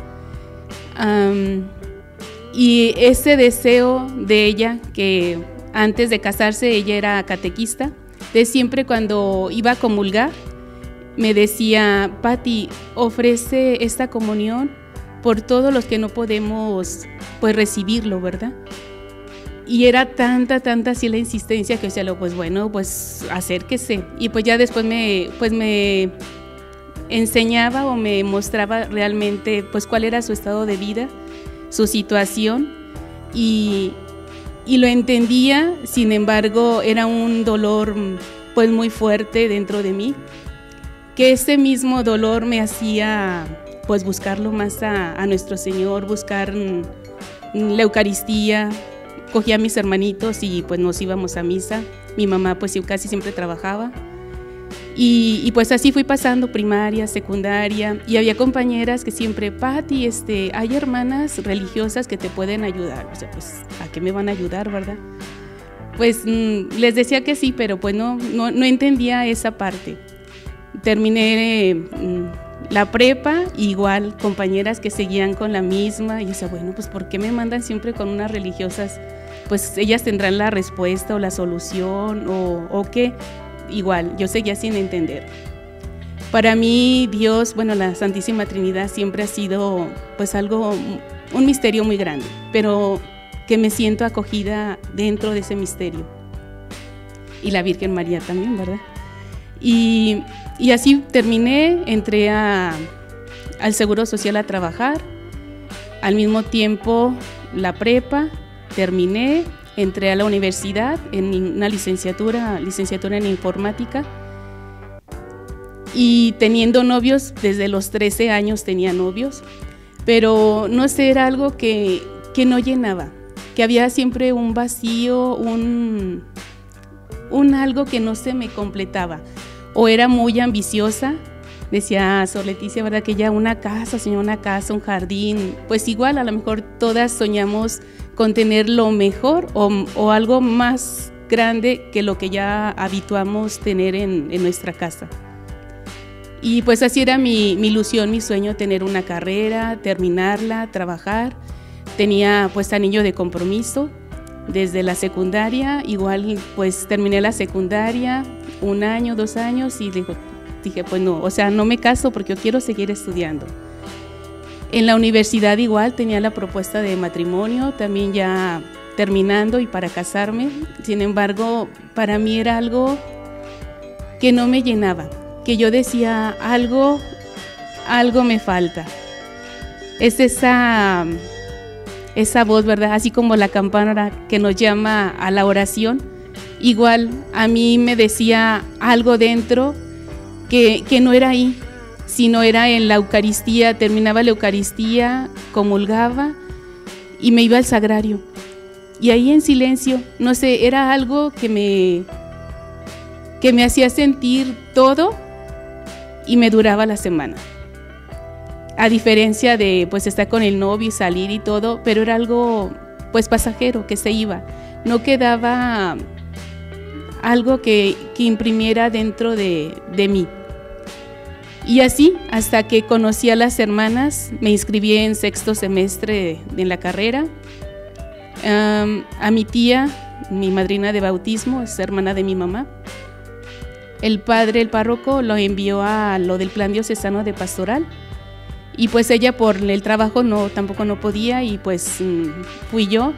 Y ese deseo de ella, que antes de casarse ella era catequista, de siempre cuando iba a comulgar, me decía, Patti, ofrece esta comunión por todos los que no podemos pues recibirlo, ¿verdad? Y era tanta, tanta así la insistencia que decía, pues bueno, pues acérquese. Y pues ya después me, pues me enseñaba o me mostraba realmente pues cuál era su estado de vida, su situación y, y lo entendía, sin embargo era un dolor pues muy fuerte dentro de mí, que ese mismo dolor me hacía pues buscarlo más a, nuestro Señor, buscar mm, la Eucaristía, cogía a mis hermanitos y pues nos íbamos a misa, mi mamá pues casi siempre trabajaba. Y, pues así fui pasando primaria, secundaria y había compañeras que siempre, Patti, este, hay hermanas religiosas que te pueden ayudar. O sea, pues, ¿a qué me van a ayudar, verdad? Pues mm, les decía que sí, pero pues no, no entendía esa parte. Terminé eh, mm, la prepa, igual compañeras que seguían con la misma y decía, bueno, pues ¿por qué me mandan siempre con unas religiosas? Pues ellas tendrán la respuesta o la solución o, o qué igual, yo seguía sin entender. Para mí Dios, bueno, la Santísima Trinidad siempre ha sido pues algo, un misterio muy grande, pero que me siento acogida dentro de ese misterio. Y la Virgen María también, ¿verdad? Y, así terminé, entré al Seguro Social a trabajar, al mismo tiempo la prepa, terminé, entré a la universidad en una licenciatura, licenciatura en informática. Y teniendo novios, desde los 13 años tenía novios, pero no sé, era algo que, que no llenaba, que había siempre un vacío, un, un algo que no se me completaba. O era muy ambiciosa, decía Sor Leticia, ¿verdad? Que ya una casa, señor, una casa, un jardín, pues igual a lo mejor todas soñamos con tener lo mejor o, o algo más grande que lo que ya habituamos tener en, en nuestra casa. Y pues así era mi, mi, ilusión, mi sueño, tener una carrera, terminarla, trabajar. Tenía pues anillo de compromiso desde la secundaria, igual pues terminé la secundaria, un año, dos años y digo, dije, pues no, o sea, no me caso porque yo quiero seguir estudiando. En la universidad igual tenía la propuesta de matrimonio, también ya terminando y para casarme. Sin embargo, para mí era algo que no me llenaba, que yo decía, algo, algo me falta. Es esa, esa voz, ¿verdad? Así como la campana que nos llama a la oración. Igual a mí me decía algo dentro que, no era ahí, sino era en la Eucaristía, terminaba la Eucaristía, comulgaba y me iba al sagrario. Y ahí en silencio, no sé, era algo que me, que me hacía sentir todo y me duraba la semana. A diferencia de pues estar con el novio y salir y todo, pero era algo pues pasajero que se iba. No quedaba algo que, que imprimiera dentro de, de mí. Y así, hasta que conocí a las hermanas, me inscribí en sexto semestre en la carrera. a mi tía, mi madrina de bautismo, es hermana de mi mamá. El padre, el párroco, lo envió a lo del plan diocesano de pastoral. Y pues ella por el trabajo no, tampoco no podía y pues mm, fui yo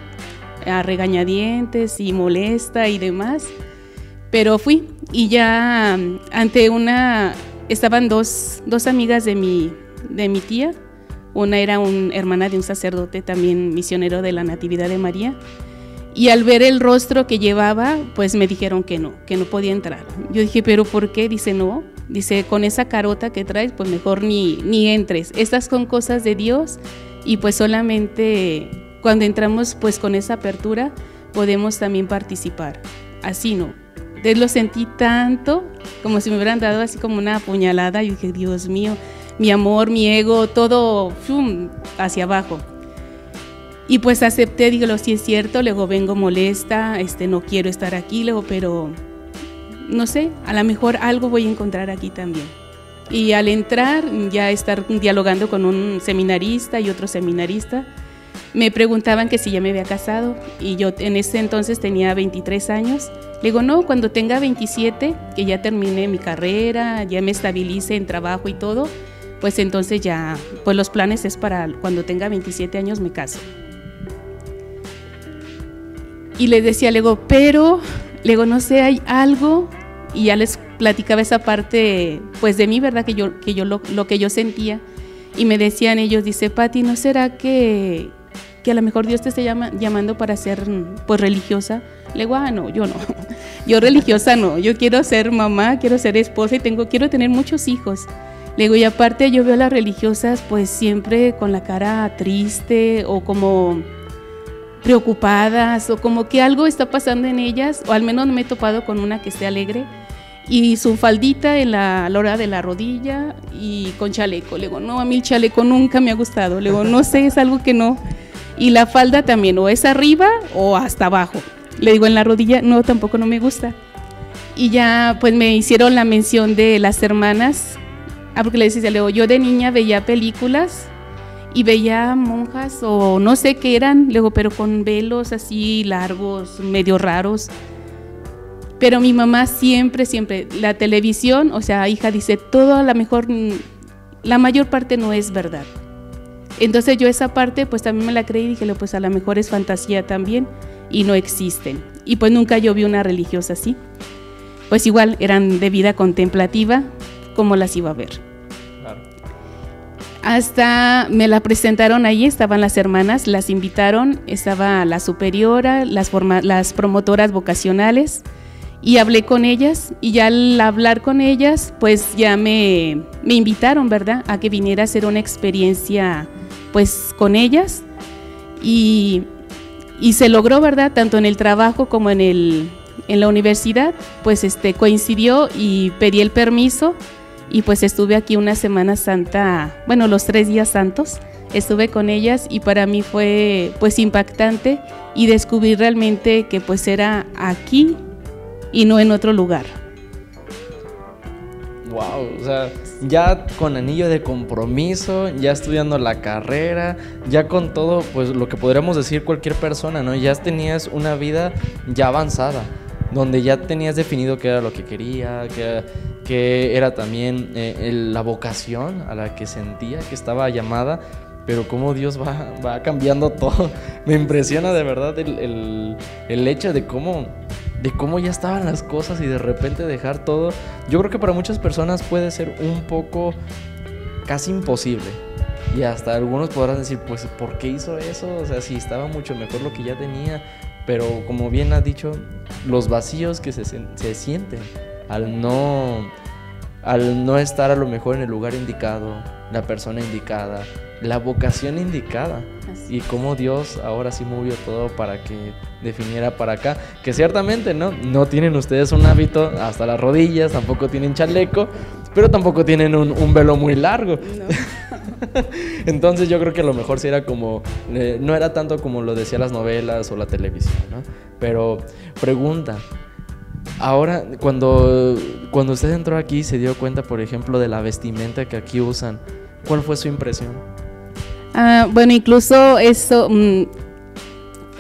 a regañadientes y molesta y demás. Pero fui y ya mm, ante una, estaban dos, dos amigas de mi, de mi tía. Una era una hermana de un sacerdote también misionero de la Natividad de María y al ver el rostro que llevaba, pues me dijeron que no, que no podía entrar. Yo dije, pero ¿por qué? Dice, no. Dice, con esa carota que traes, pues mejor ni, ni entres. Estas son cosas de Dios y pues solamente cuando entramos pues con esa apertura podemos también participar. Así no. Entonces lo sentí tanto como si me hubieran dado así como una puñalada. y dije, Dios mío, mi amor, mi ego, todo hacia abajo. Y pues acepté, digo, si es cierto, luego vengo molesta, este, no quiero estar aquí, luego, pero no sé, a lo mejor algo voy a encontrar aquí también. Y al entrar, ya estar dialogando con un seminarista y otro seminarista, me preguntaban que si ya me había casado y yo en ese entonces tenía 23 años. Le digo, no, cuando tenga 27, que ya termine mi carrera, ya me estabilice en trabajo y todo, pues entonces ya, pues los planes es para cuando tenga 27 años me caso. Y le decía, le digo, pero, le digo, no sé, hay algo, y ya les platicaba esa parte, pues de mí, ¿verdad? Que yo, que yo lo, que yo sentía. Y me decían ellos, dice, Pati, ¿no será que, que a lo mejor Dios te esté llama, llamando para ser, pues, religiosa? Le digo, ah, no, yo no. Yo religiosa no. Yo quiero ser mamá, quiero ser esposa y tengo, quiero tener muchos hijos. Le digo, y aparte yo veo a las religiosas, pues, siempre con la cara triste o como preocupadas o como que algo está pasando en ellas, o al menos me he topado con una que esté alegre, y su faldita en la, a hora de la rodilla y con chaleco. Le digo, no, a mí el chaleco nunca me ha gustado. Le digo, no sé, es algo que no. Y la falda también, o es arriba o hasta abajo. Le digo, en la rodilla, no, tampoco no me gusta. Y ya, pues me hicieron la mención de las hermanas. Ah, porque le decía, le digo, yo de niña veía películas y veía monjas o no sé qué eran, luego, pero con velos así largos, medio raros. Pero mi mamá siempre, siempre, la televisión, o sea, hija dice, todo a la mejor, la mayor parte no es verdad. Entonces yo esa parte pues también me la creí y dije, pues a lo mejor es fantasía también y no existen. Y pues nunca yo vi una religiosa así. Pues igual eran de vida contemplativa, como las iba a ver hasta me la presentaron ahí, estaban las hermanas, las invitaron, estaba la superiora, las, las promotoras vocacionales y hablé con ellas y ya al hablar con ellas pues ya me, me invitaron, ¿verdad? A que viniera a hacer una experiencia pues con ellas y, y se logró, ¿verdad? Tanto en el trabajo como en, el, en la universidad, pues este, coincidió y pedí el permiso y pues estuve aquí una Semana Santa, bueno, los tres días santos, estuve con ellas y para mí fue pues impactante y descubrí realmente que pues era aquí y no en otro lugar. Wow, o sea, ya con anillo de compromiso, ya estudiando la carrera, ya con todo, pues lo que podríamos decir cualquier persona, ¿no? Ya tenías una vida ya avanzada, donde ya tenías definido qué era lo que quería, qué era también eh, la vocación a la que sentía que estaba llamada, pero cómo Dios va, va cambiando todo. Me impresiona de verdad el, el, hecho de cómo, de cómo ya estaban las cosas y de repente dejar todo. Yo creo que para muchas personas puede ser un poco casi imposible. Y hasta algunos podrán decir, pues, ¿por qué hizo eso? O sea, si estaba mucho mejor lo que ya tenía. Pero como bien has dicho, los vacíos que se, se sienten al no, al no estar a lo mejor en el lugar indicado, la persona indicada, la vocación indicada. Y cómo Dios ahora sí movió todo para que definiera para acá. Que ciertamente no, no tienen ustedes un hábito hasta las rodillas, tampoco tienen chaleco, pero tampoco tienen un, velo muy largo. Entonces yo creo que a lo mejor sí era como, eh, no era tanto como lo decía las novelas o la televisión, ¿no? Pero pregunta, Ahora, cuando cuando usted entró aquí se dio cuenta, por ejemplo, de la vestimenta que aquí usan. ¿Cuál fue su impresión? Ah, bueno, incluso eso, mm,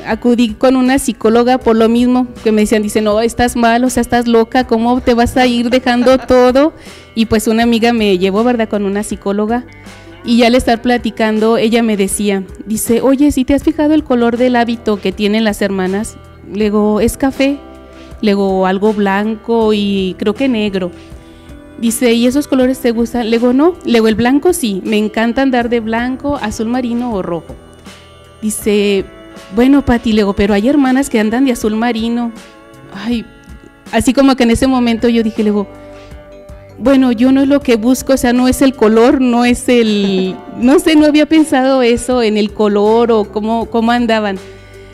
acudí con una psicóloga por lo mismo, que me decían, dice, no, estás mal, o sea, estás loca, ¿cómo te vas a ir dejando todo? Y pues una amiga me llevó, ¿verdad?, con una psicóloga. Y ya al estar platicando, ella me decía, dice, oye, si te has fijado el color del hábito que tienen las hermanas, le digo, es café, le digo, algo blanco y creo que negro. Dice, ¿y esos colores te gustan? Le digo, no, le digo, el blanco sí, me encanta andar de blanco, azul marino o rojo. Dice, bueno, Pati, le digo, pero hay hermanas que andan de azul marino. Ay, así como que en ese momento yo dije, le digo, bueno, yo no es lo que busco, o sea, no es el color, no es el, no sé, no había pensado eso en el color o cómo, cómo andaban.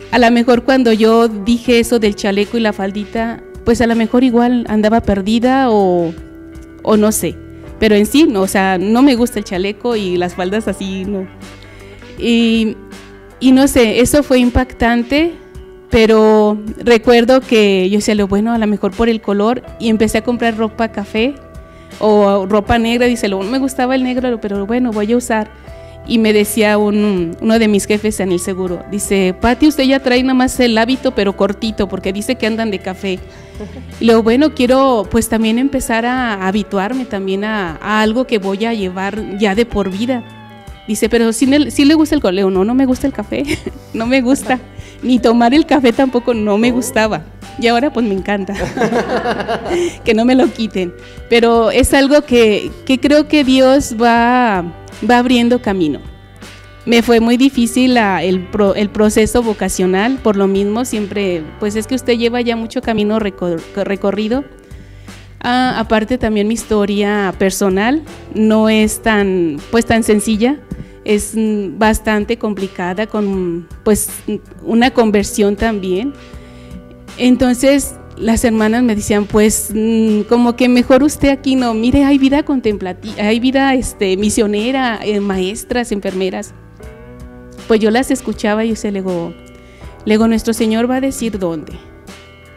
A lo mejor cuando yo dije eso del chaleco y la faldita, pues a lo mejor igual andaba perdida o, o no sé. Pero en sí, no, o sea, no me gusta el chaleco y las faldas así, no. Y, y no sé, eso fue impactante, pero recuerdo que yo decía, lo bueno, a lo mejor por el color, y empecé a comprar ropa café o ropa negra, dice, lo me gustaba el negro, pero bueno, voy a usar. Y me decía un, uno de mis jefes en el seguro, dice, Pati, usted ya trae nada más el hábito, pero cortito, porque dice que andan de café. Y luego, bueno, quiero pues también empezar a, habituarme también a, a, algo que voy a llevar ya de por vida. Dice, pero si le, si le gusta el coleo, no, no me gusta el café, no me gusta. Ni tomar el café tampoco no me gustaba. Y ahora pues me encanta. que no me lo quiten. Pero es algo que, que creo que Dios va, va abriendo camino. Me fue muy difícil el, pro, el, proceso vocacional, por lo mismo siempre, pues es que usted lleva ya mucho camino recor recorrido. Ah, aparte también mi historia personal no es tan, pues tan sencilla, es bastante complicada con pues una conversión también. Entonces las hermanas me decían, pues mmm, como que mejor usted aquí no, mire, hay vida contemplativa, hay vida este, misionera, eh, maestras, enfermeras. Pues yo las escuchaba y yo se le digo, nuestro Señor va a decir dónde.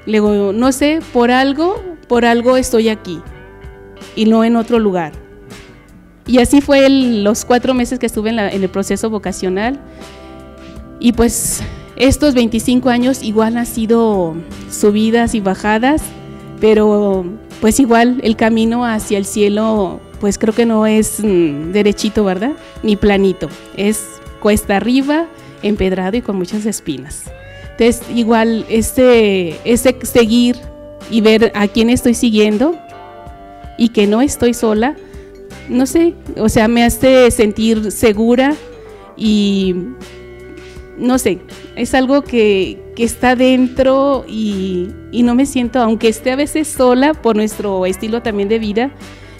Le no sé, por algo, por algo estoy aquí y no en otro lugar. Y así fue los cuatro meses que estuve en el proceso vocacional. Y pues estos 25 años igual han sido subidas y bajadas, pero pues igual el camino hacia el cielo pues creo que no es mmm, derechito, ¿verdad? Ni planito, es cuesta arriba, empedrado y con muchas espinas. Entonces igual ese, ese seguir y ver a quién estoy siguiendo y que no estoy sola, no sé, o sea, me hace sentir segura y no sé, es algo que, que está dentro y, y, no me siento, aunque esté a veces sola por nuestro estilo también de vida,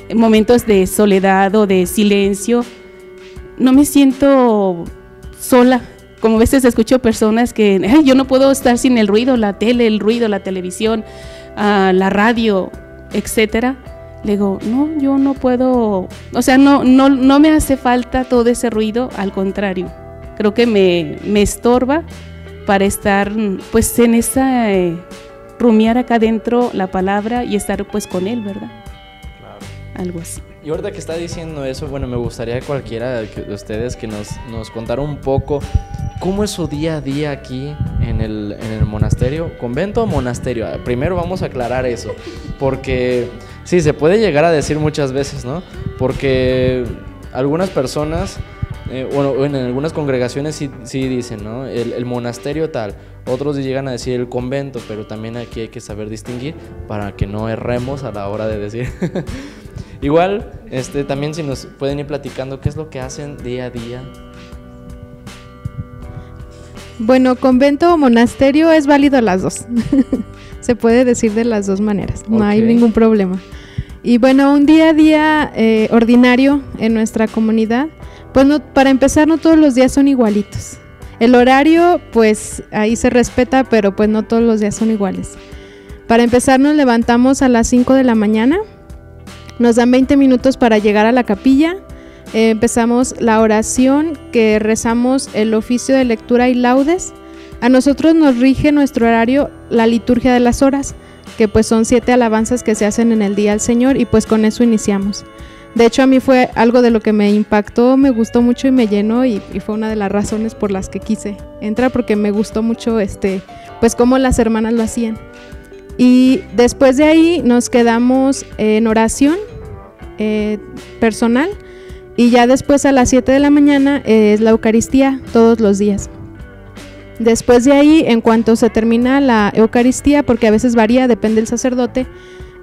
en momentos de soledad o de silencio, no me siento sola. Como a veces escucho personas que Ay, yo no puedo estar sin el ruido, la tele, el ruido, la televisión, uh, la radio, etcétera. Le digo, no, yo no puedo, o sea, no, no, no me hace falta todo ese ruido, al contrario creo que me, me estorba para estar pues en esa eh, rumiar acá adentro la palabra y estar pues con él, ¿verdad? Claro. Algo así. Y ahorita que está diciendo eso, bueno, me gustaría cualquiera de ustedes que nos, nos contara un poco cómo es su día a día aquí en el, en el monasterio, convento o monasterio. Primero vamos a aclarar eso, porque sí, se puede llegar a decir muchas veces, ¿no? Porque algunas personas eh, bueno, en algunas congregaciones sí, sí dicen, ¿no? El, el, monasterio tal, otros llegan a decir el convento, pero también aquí hay que saber distinguir para que no erremos a la hora de decir. Igual, este, también si nos pueden ir platicando qué es lo que hacen día a día. Bueno, convento o monasterio es válido las dos. Se puede decir de las dos maneras, no okay. hay ningún problema. Y bueno, un día a día eh, ordinario en nuestra comunidad pues para empezar, no todos los días son igualitos. El horario, pues ahí se respeta, pero pues no todos los días son iguales. Para empezar, nos levantamos a las 5 de la mañana. Nos dan 20 minutos para llegar a la capilla. Eh, empezamos la oración, que rezamos el oficio de lectura y laudes. A nosotros nos rige nuestro horario la liturgia de las horas. que pues son siete alabanzas que se hacen en el día al Señor y pues con eso iniciamos. De hecho a mí fue algo de lo que me impactó, me gustó mucho y me llenó y, fue una de las razones por las que quise entrar porque me gustó mucho este pues cómo las hermanas lo hacían. Y después de ahí nos quedamos en oración eh, personal y ya después a las 7 de la mañana es la Eucaristía todos los días. Después de ahí, en cuanto se termina la Eucaristía, porque a veces varía, depende del sacerdote,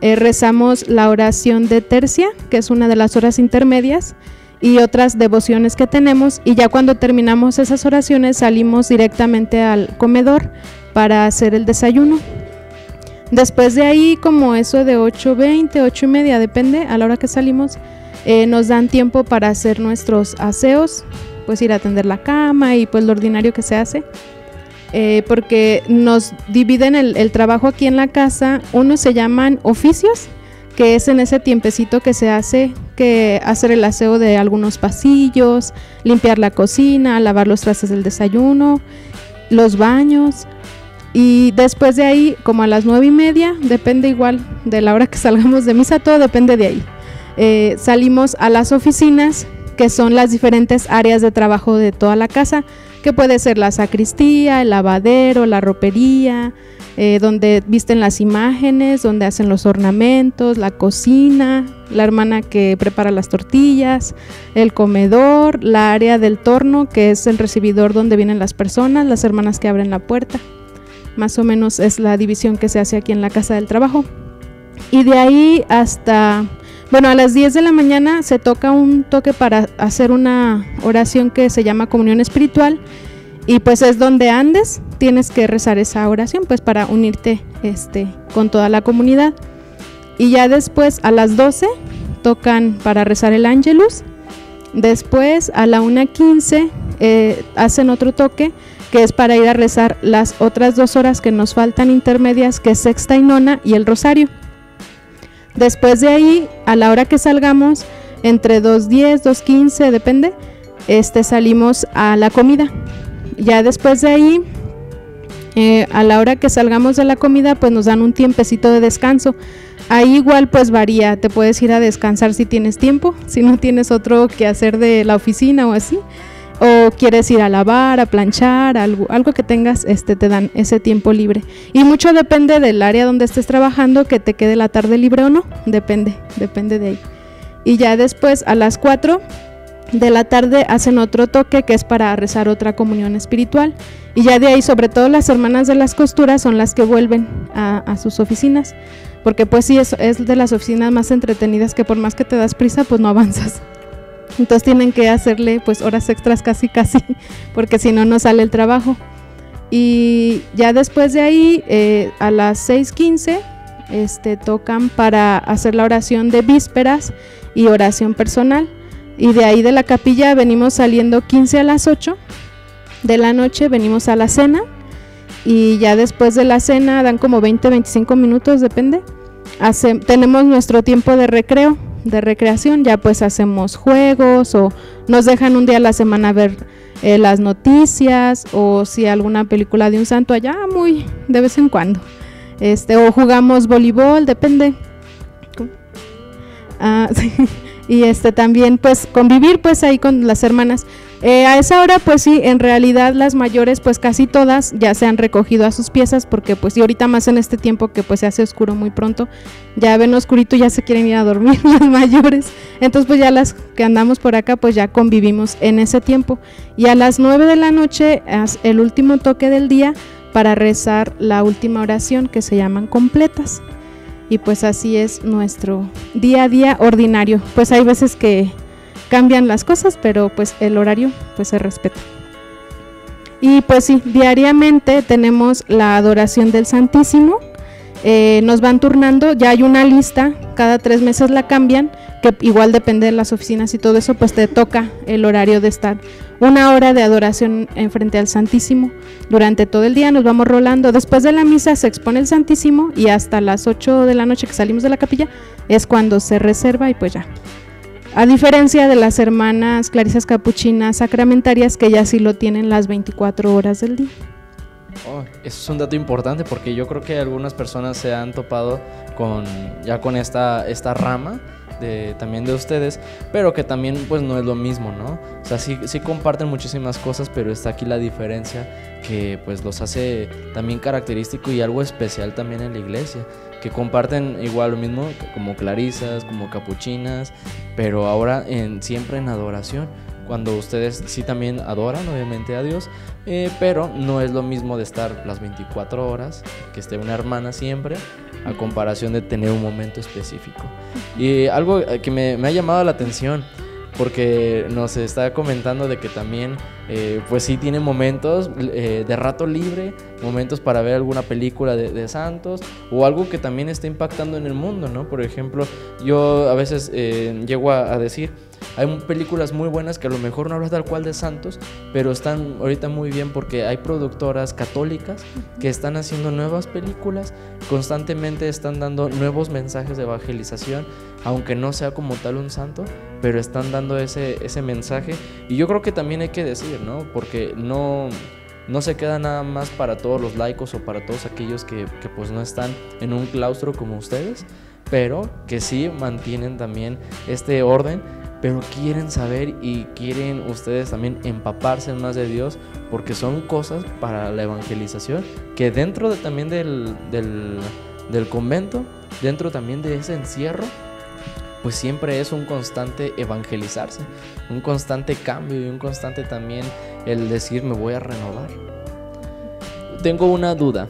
eh, rezamos la oración de tercia, que es una de las horas intermedias, y otras devociones que tenemos. Y ya cuando terminamos esas oraciones salimos directamente al comedor para hacer el desayuno. Después de ahí, como eso de 8.20, 8 y media, depende, a la hora que salimos, eh, nos dan tiempo para hacer nuestros aseos, pues ir a atender la cama y pues lo ordinario que se hace. Eh, porque nos dividen el, trabajo aquí en la casa, unos se llaman oficios, que es en ese tiempecito que se hace, que hacer el aseo de algunos pasillos, limpiar la cocina, lavar los trastes del desayuno, los baños, y después de ahí, como a las nueve y media, depende igual de la hora que salgamos de misa, todo depende de ahí. Eh, salimos a las oficinas, que son las diferentes áreas de trabajo de toda la casa, que puede ser la sacristía, el lavadero, la ropería, eh, donde visten las imágenes, donde hacen los ornamentos, la cocina, la hermana que prepara las tortillas, el comedor, la área del torno, que es el recibidor donde vienen las personas, las hermanas que abren la puerta. Más o menos es la división que se hace aquí en la casa del trabajo. Y de ahí hasta, bueno, a las 10 de la mañana se toca un toque para hacer una oración que se llama comunión espiritual. Y pues es donde andes, tienes que rezar esa oración, pues para unirte este, con toda la comunidad. Y ya después a las 12 tocan para rezar el ángelus. Después a la 1.15 eh, hacen otro toque que es para ir a rezar las otras dos horas que nos faltan intermedias, que es sexta y nona y el rosario. Después de ahí, a la hora que salgamos, entre 2.10, 2.15, depende, este, salimos a la comida. Ya después de ahí, eh, a la hora que salgamos de la comida, pues nos dan un tiempecito de descanso. Ahí igual pues varía, te puedes ir a descansar si tienes tiempo, si no tienes otro que hacer de la oficina o así o quieres ir a lavar, a planchar, algo, algo que tengas, este, te dan ese tiempo libre. Y mucho depende del área donde estés trabajando, que te quede la tarde libre o no, depende, depende de ahí. Y ya después a las 4 de la tarde hacen otro toque que es para rezar otra comunión espiritual. Y ya de ahí, sobre todo las hermanas de las costuras son las que vuelven a, sus oficinas. Porque pues sí, es, es de las oficinas más entretenidas que por más que te das prisa, pues no avanzas. Entonces tienen que hacerle pues horas extras casi casi, porque si no, no sale el trabajo. Y ya después de ahí, eh, a las 6.15, este, tocan para hacer la oración de vísperas y oración personal. Y de ahí de la capilla venimos saliendo 15 a las 8 de la noche, venimos a la cena. Y ya después de la cena dan como 20, 25 minutos, depende. tenemos nuestro tiempo de recreo de recreación, ya pues hacemos juegos o nos dejan un día a la semana ver eh, las noticias o si alguna película de un santo allá, muy de vez en cuando. Este, o jugamos voleibol, depende. Ah, y este también pues convivir pues ahí con las hermanas. Eh, a esa hora, pues sí, en realidad las mayores, pues casi todas ya se han recogido a sus piezas, porque pues y ahorita más en este tiempo que pues se hace oscuro muy pronto, ya ven oscurito y ya se quieren ir a dormir las mayores. Entonces pues ya las que andamos por acá, pues ya convivimos en ese tiempo. Y a las 9 de la noche, el último toque del día para rezar la última oración que se llaman completas. Y pues así es nuestro día a día ordinario. Pues hay veces que cambian las cosas, pero pues el horario pues se respeta. Y pues sí, diariamente tenemos la adoración del Santísimo. Eh, nos van turnando, ya hay una lista, cada tres meses la cambian, que igual depende de las oficinas y todo eso, pues te toca el horario de estar una hora de adoración en frente al Santísimo. Durante todo el día nos vamos rolando. Después de la misa se expone el Santísimo y hasta las 8 de la noche que salimos de la capilla es cuando se reserva y pues ya a diferencia de las hermanas clarisas capuchinas sacramentarias que ya sí lo tienen las 24 horas del día. Oh, eso es un dato importante porque yo creo que algunas personas se han topado con ya con esta, esta rama también de ustedes, pero que también pues no es lo mismo, ¿no? O sea, sí, sí comparten muchísimas cosas, pero está aquí la diferencia que pues los hace también característico y algo especial también en la iglesia, que comparten igual lo mismo como clarisas, como capuchinas, pero ahora en, siempre en adoración cuando ustedes sí también adoran obviamente a Dios, eh, pero no es lo mismo de estar las 24 horas, que esté una hermana siempre, a comparación de tener un momento específico. Y algo que me, me ha llamado la atención, porque nos está comentando de que también, eh, pues sí tiene momentos eh, de rato libre, momentos para ver alguna película de, Santos o algo que también está impactando en el mundo, ¿no? Por ejemplo, yo a veces eh, llego a decir, hay películas muy buenas que a lo mejor no hablas tal cual de Santos, pero están ahorita muy bien porque hay productoras católicas que están haciendo nuevas películas, constantemente están dando nuevos mensajes de evangelización, aunque no sea como tal un santo, pero están dando ese, ese mensaje. Y yo creo que también hay que decir, ¿no? Porque no, no se queda nada más para todos los laicos o para todos aquellos que, que pues no están en un claustro como ustedes, pero que sí mantienen también este orden pero quieren saber y quieren ustedes también empaparse más de Dios porque son cosas para la evangelización que dentro de, también del, del, del convento, dentro también de ese encierro, pues siempre es un constante evangelizarse, un constante cambio y un constante también el decir me voy a renovar. Tengo una duda.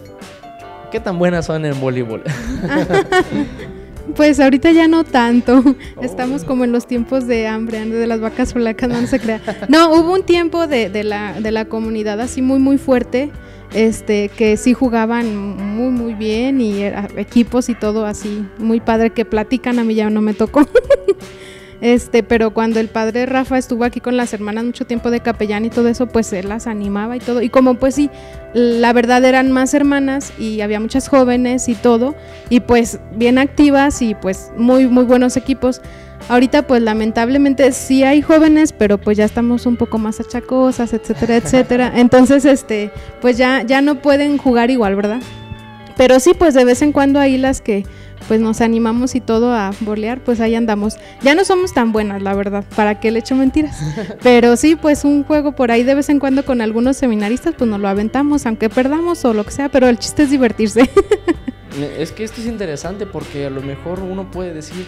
¿Qué tan buenas son en voleibol? Pues ahorita ya no tanto. Oh. Estamos como en los tiempos de hambre, de las vacas flacas, no, no se crea. No, hubo un tiempo de, de, la, de la comunidad así muy, muy fuerte, este, que sí jugaban muy, muy bien y era, equipos y todo así, muy padre, que platican, a mí ya no me tocó. Este, pero cuando el padre Rafa estuvo aquí con las hermanas mucho tiempo de capellán y todo eso, pues él las animaba y todo. Y como pues sí, la verdad eran más hermanas y había muchas jóvenes y todo, y pues bien activas y pues muy, muy buenos equipos. Ahorita pues lamentablemente sí hay jóvenes, pero pues ya estamos un poco más achacosas, etcétera, etcétera. Entonces, este, pues ya, ya no pueden jugar igual, ¿verdad? Pero sí, pues de vez en cuando hay las que pues nos animamos y todo a bolear, pues ahí andamos. Ya no somos tan buenas, la verdad, para qué le echo mentiras. Pero sí, pues un juego por ahí de vez en cuando con algunos seminaristas, pues nos lo aventamos, aunque perdamos o lo que sea, pero el chiste es divertirse. Es que esto es interesante porque a lo mejor uno puede decir,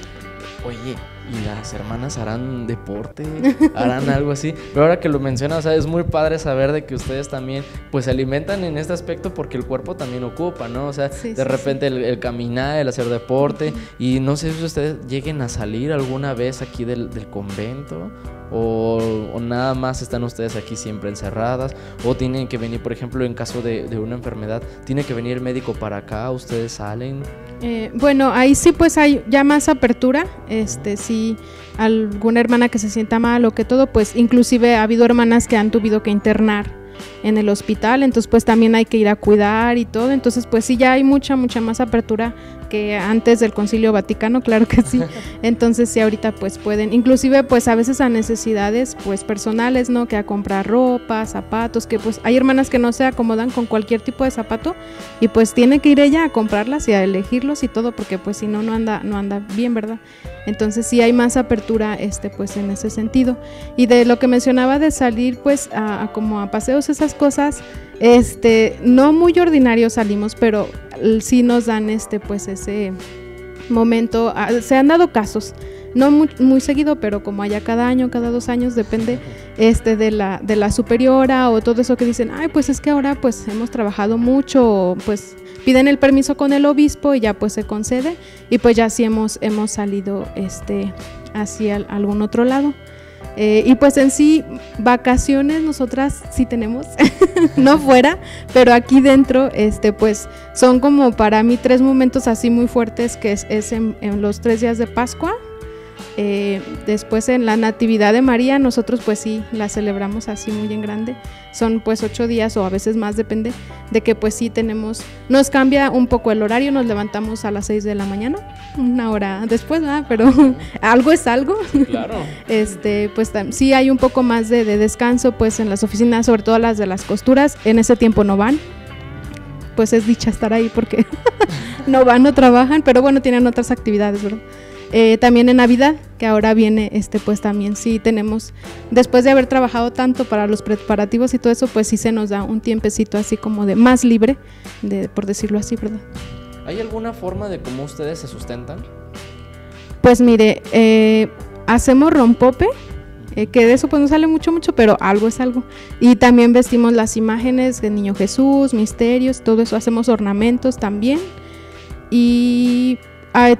oye, ¿y las hermanas harán deporte? ¿Harán algo así? Pero ahora que lo mencionas, o sea, es muy padre saber de que ustedes también, pues, se alimentan en este aspecto porque el cuerpo también ocupa, ¿no? O sea, sí, de sí, repente sí. El, el, caminar, el hacer deporte, y no sé si ustedes lleguen a salir alguna vez aquí del, del convento o, o, nada más están ustedes aquí siempre encerradas o tienen que venir, por ejemplo, en caso de, de una enfermedad, tiene que venir el médico para acá, ustedes salen. Eh, bueno, ahí sí pues hay ya más apertura, este alguna hermana que se sienta mal o que todo, pues inclusive ha habido hermanas que han tuvido que internar en el hospital, entonces pues también hay que ir a cuidar y todo, entonces pues sí ya hay mucha, mucha más apertura que antes del Concilio Vaticano, claro que sí, entonces sí ahorita pues pueden, inclusive pues a veces a necesidades pues personales, ¿no? Que a comprar ropa, zapatos, que pues hay hermanas que no se acomodan con cualquier tipo de zapato y pues tiene que ir ella a comprarlas y a elegirlos y todo porque pues si no, no anda, no anda bien, ¿verdad? Entonces sí hay más apertura este pues en ese sentido y de lo que mencionaba de salir pues a, a como a paseos esas cosas este no muy ordinarios salimos pero sí nos dan este pues ese momento. Se han dado casos no muy, muy, seguido pero como haya cada año cada dos años depende este de la de la superiora o todo eso que dicen ay pues es que ahora pues hemos trabajado mucho pues piden el permiso con el obispo y ya pues se concede y pues ya sí hemos hemos salido este hacia algún otro lado eh, y pues en sí, vacaciones nosotras sí tenemos, no fuera, pero aquí dentro, este, pues son como para mí tres momentos así muy fuertes, que es, es en, en, los tres días de Pascua. Eh, después en la Natividad de María, nosotros pues sí la celebramos así muy en grande. Son pues ocho días o a veces más, depende de que pues sí tenemos, nos cambia un poco el horario, nos levantamos a las seis de la mañana, una hora después, ¿verdad? pero algo es algo. Claro. Este, pues sí hay un poco más de, de descanso pues en las oficinas, sobre todo las de las costuras, en ese tiempo no van pues es dicha estar ahí porque no van, no trabajan, pero bueno, tienen otras actividades, ¿verdad? Eh, también en Navidad, que ahora viene, este, pues también sí tenemos, después de haber trabajado tanto para los preparativos y todo eso, pues sí se nos da un tiempecito así como de más libre, de, por decirlo así, ¿verdad? ¿Hay alguna forma de cómo ustedes se sustentan? Pues mire, eh, hacemos rompope, eh, que de eso pues no sale mucho, mucho, pero algo es algo. Y también vestimos las imágenes del Niño Jesús, misterios, todo eso, hacemos ornamentos también. Y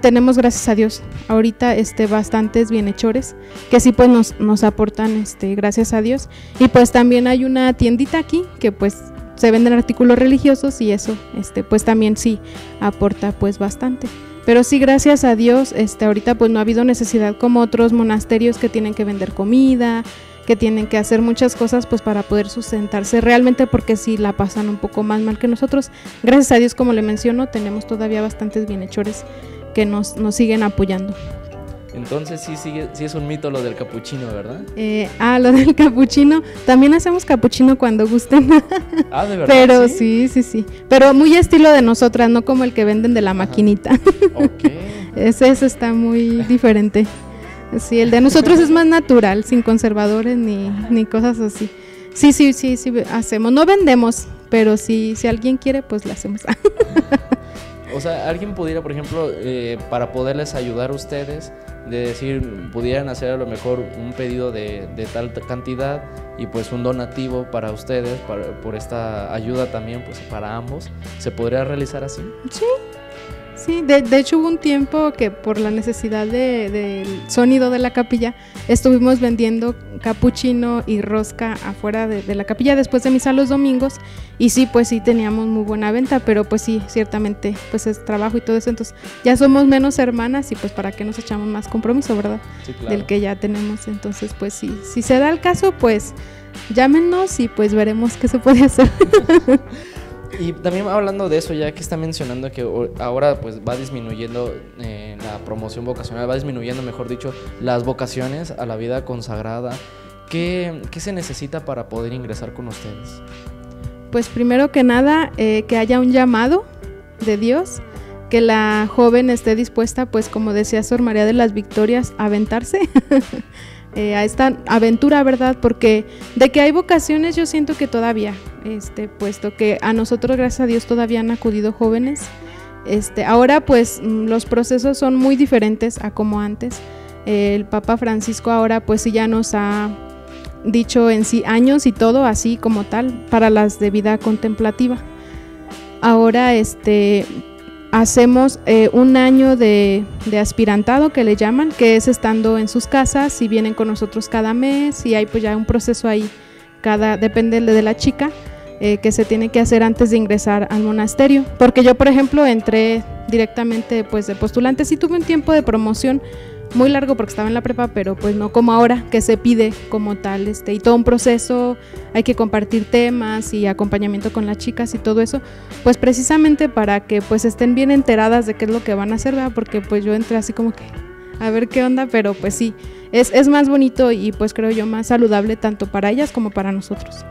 tenemos, gracias a Dios, ahorita este, bastantes bienhechores que sí pues nos, nos aportan, este, gracias a Dios. Y pues también hay una tiendita aquí que pues se venden artículos religiosos y eso, este, pues también sí aporta pues bastante. Pero sí, gracias a Dios, este, ahorita pues no ha habido necesidad como otros monasterios que tienen que vender comida, que tienen que hacer muchas cosas pues para poder sustentarse realmente porque sí la pasan un poco más mal que nosotros. Gracias a Dios, como le menciono, tenemos todavía bastantes bienhechores que nos, nos siguen apoyando. Entonces sí, sigue, sí es un mito lo del capuchino, ¿verdad? Eh, ah, lo del capuchino. También hacemos capuchino cuando gusten. Ah, de verdad. Pero ¿sí? sí, sí, Pero muy estilo de nosotras, no como el que venden de la maquinita. Ok. ese, ese está muy diferente. Sí, el de nosotros es más natural, sin conservadores ni, ni cosas así. Sí, sí, sí, sí, hacemos. No vendemos, pero sí, si alguien quiere, pues le hacemos. O sea, alguien pudiera, por ejemplo, eh, para poderles ayudar a ustedes, de decir, pudieran hacer a lo mejor un pedido de, de tal cantidad y pues un donativo para ustedes, por esta ayuda también, pues para ambos, ¿se podría realizar así? Sí, Sí, de, hecho hubo un tiempo que por la necesidad del sonido de la capilla estuvimos vendiendo capuchino y rosca afuera de, la capilla después de misa los domingos y sí, pues sí teníamos muy buena venta, pero pues sí, ciertamente pues es trabajo y todo eso, entonces ya somos menos hermanas y pues para qué nos echamos más compromiso, ¿verdad? Del que ya tenemos, entonces pues sí, si se da el caso pues llámenos y pues veremos qué se puede hacer. Y también hablando de eso, ya que está mencionando que ahora pues va disminuyendo eh, la promoción vocacional, va disminuyendo, mejor dicho, las vocaciones a la vida consagrada, ¿qué, se necesita para poder ingresar con ustedes? Pues primero que nada, eh, que haya un llamado de Dios, que la joven esté dispuesta, pues como decía Sor María de las Victorias, a aventarse Eh, a esta aventura, ¿verdad? Porque de que hay vocaciones yo siento que todavía, este, puesto que a nosotros, gracias a Dios, todavía han acudido jóvenes. Este, ahora pues mm, los procesos son muy diferentes a como antes. el Papa Francisco ahora pues sí ya nos ha dicho en sí años y todo así como tal para las de vida contemplativa. Ahora este hacemos eh, un año de, aspirantado que le llaman, que es estando en sus casas y vienen con nosotros cada mes y hay pues ya un proceso ahí, cada, depende de la chica, eh, que se tiene que hacer antes de ingresar al monasterio. Porque yo, por ejemplo, entré directamente pues de postulante, sí tuve un tiempo de promoción muy largo porque estaba en la prepa, pero pues no como ahora que se pide como tal, este, y todo un proceso, hay que compartir temas y acompañamiento con las chicas y todo eso, pues precisamente para que pues estén bien enteradas de qué es lo que van a hacer, ¿verdad? Porque pues yo entré así como que a ver qué onda, pero pues sí, es, es más bonito y pues creo yo más saludable tanto para ellas como para nosotros.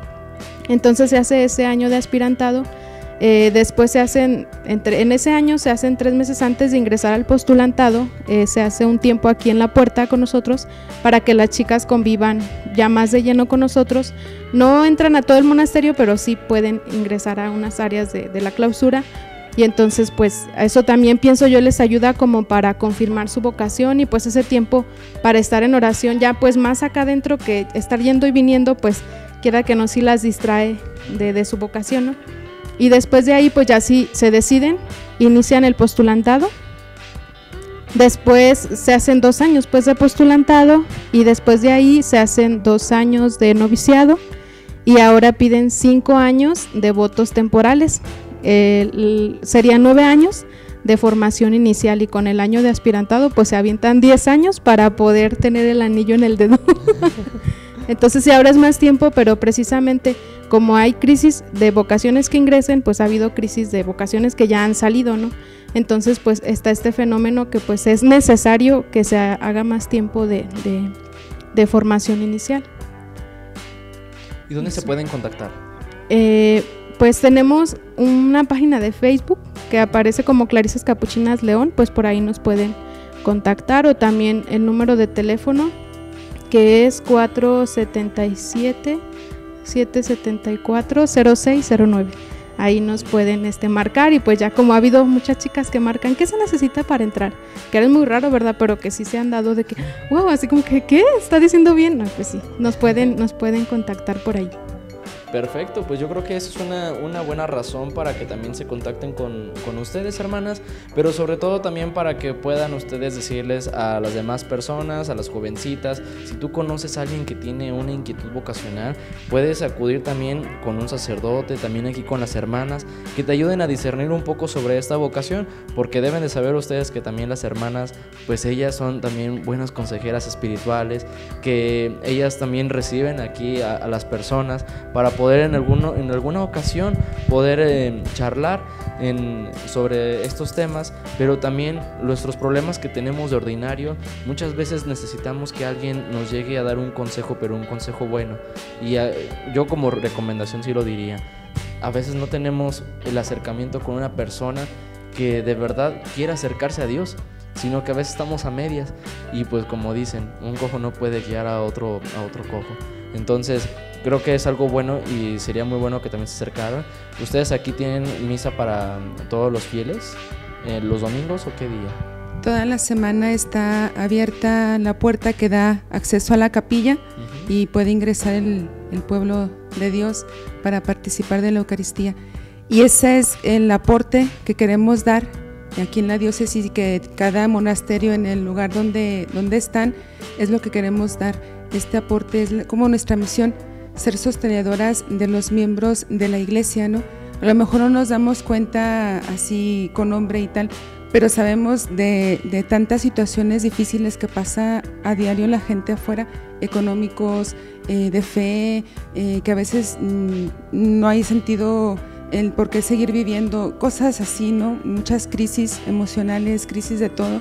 Entonces se hace ese año de aspirantado eh, después se hacen, entre, en ese año se hacen tres meses antes de ingresar al postulantado, eh, se hace un tiempo aquí en la puerta con nosotros para que las chicas convivan ya más de lleno con nosotros. No entran a todo el monasterio, pero sí pueden ingresar a unas áreas de, la clausura. Y entonces pues eso también pienso yo les ayuda como para confirmar su vocación y pues ese tiempo para estar en oración ya pues más acá adentro que estar yendo y viniendo pues quiera que no sí las distrae de, de su vocación, ¿no? Y después de ahí, pues ya sí se deciden, inician el postulantado. Después se hacen dos años pues de postulantado y después de ahí se hacen dos años de noviciado y ahora piden cinco años de votos temporales. serían nueve años de formación inicial y con el año de aspirantado pues se avientan diez años para poder tener el anillo en el dedo. Entonces sí, ahora es más tiempo, pero precisamente como hay crisis de vocaciones que ingresen, pues ha habido crisis de vocaciones que ya han salido, ¿no? Entonces, pues está este fenómeno que pues es necesario que se haga más tiempo de, formación inicial. ¿Y dónde se pueden contactar? Eh, Pues tenemos una página de Facebook que aparece como Clarisas Capuchinas León, pues por ahí nos pueden contactar o también el número de teléfono que es 477 774 0609. Ahí nos pueden este, marcar y pues ya como ha habido muchas chicas que marcan, ¿qué se necesita para entrar? Que es muy raro, ¿verdad? Pero que sí se han dado de que, wow, así como que, ¿qué? ¿Está diciendo bien? Pues sí, nos pueden, nos pueden contactar por ahí. Perfecto, pues yo creo que eso es una, una buena razón para que también se contacten con, con, ustedes, hermanas, pero sobre todo también para que puedan ustedes decirles a las demás personas, a las jovencitas, si tú conoces a alguien que tiene una inquietud vocacional, puedes acudir también con un sacerdote, también aquí con las hermanas, que te ayuden a discernir un poco sobre esta vocación, porque deben de saber ustedes que también las hermanas, pues ellas son también buenas consejeras espirituales, que ellas también reciben aquí a, a las personas para poder en, alguno, en alguna ocasión poder eh, charlar sobre estos temas, pero también nuestros problemas que tenemos de ordinario, muchas veces necesitamos que alguien nos llegue a dar un consejo, pero un consejo bueno. Y a, yo como recomendación sí lo diría, a veces no tenemos el acercamiento con una persona que de verdad quiera acercarse a Dios sino que a veces estamos a medias y pues como dicen, un cojo no puede guiar a otro, a otro cojo. Entonces, creo que es algo bueno y sería muy bueno que también se acercaran. ¿Ustedes aquí tienen misa para todos los fieles? Eh, ¿Los domingos o qué día? Toda la semana está abierta la puerta que da acceso a la capilla uh -huh. y puede ingresar el, el, pueblo de Dios para participar de la Eucaristía. Y ese es el aporte que queremos dar aquí en la diócesis, que cada monasterio en el lugar donde, donde están es lo que queremos dar. Este aporte es como nuestra misión ser sostenedoras de los miembros de la iglesia, ¿no? A lo mejor no nos damos cuenta así con nombre y tal, pero sabemos de, tantas situaciones difíciles que pasa a diario la gente afuera, económicos, eh, de fe, eh, que a veces mmm, no hay sentido el por qué seguir viviendo, cosas así, ¿no? Muchas crisis emocionales, crisis de todo.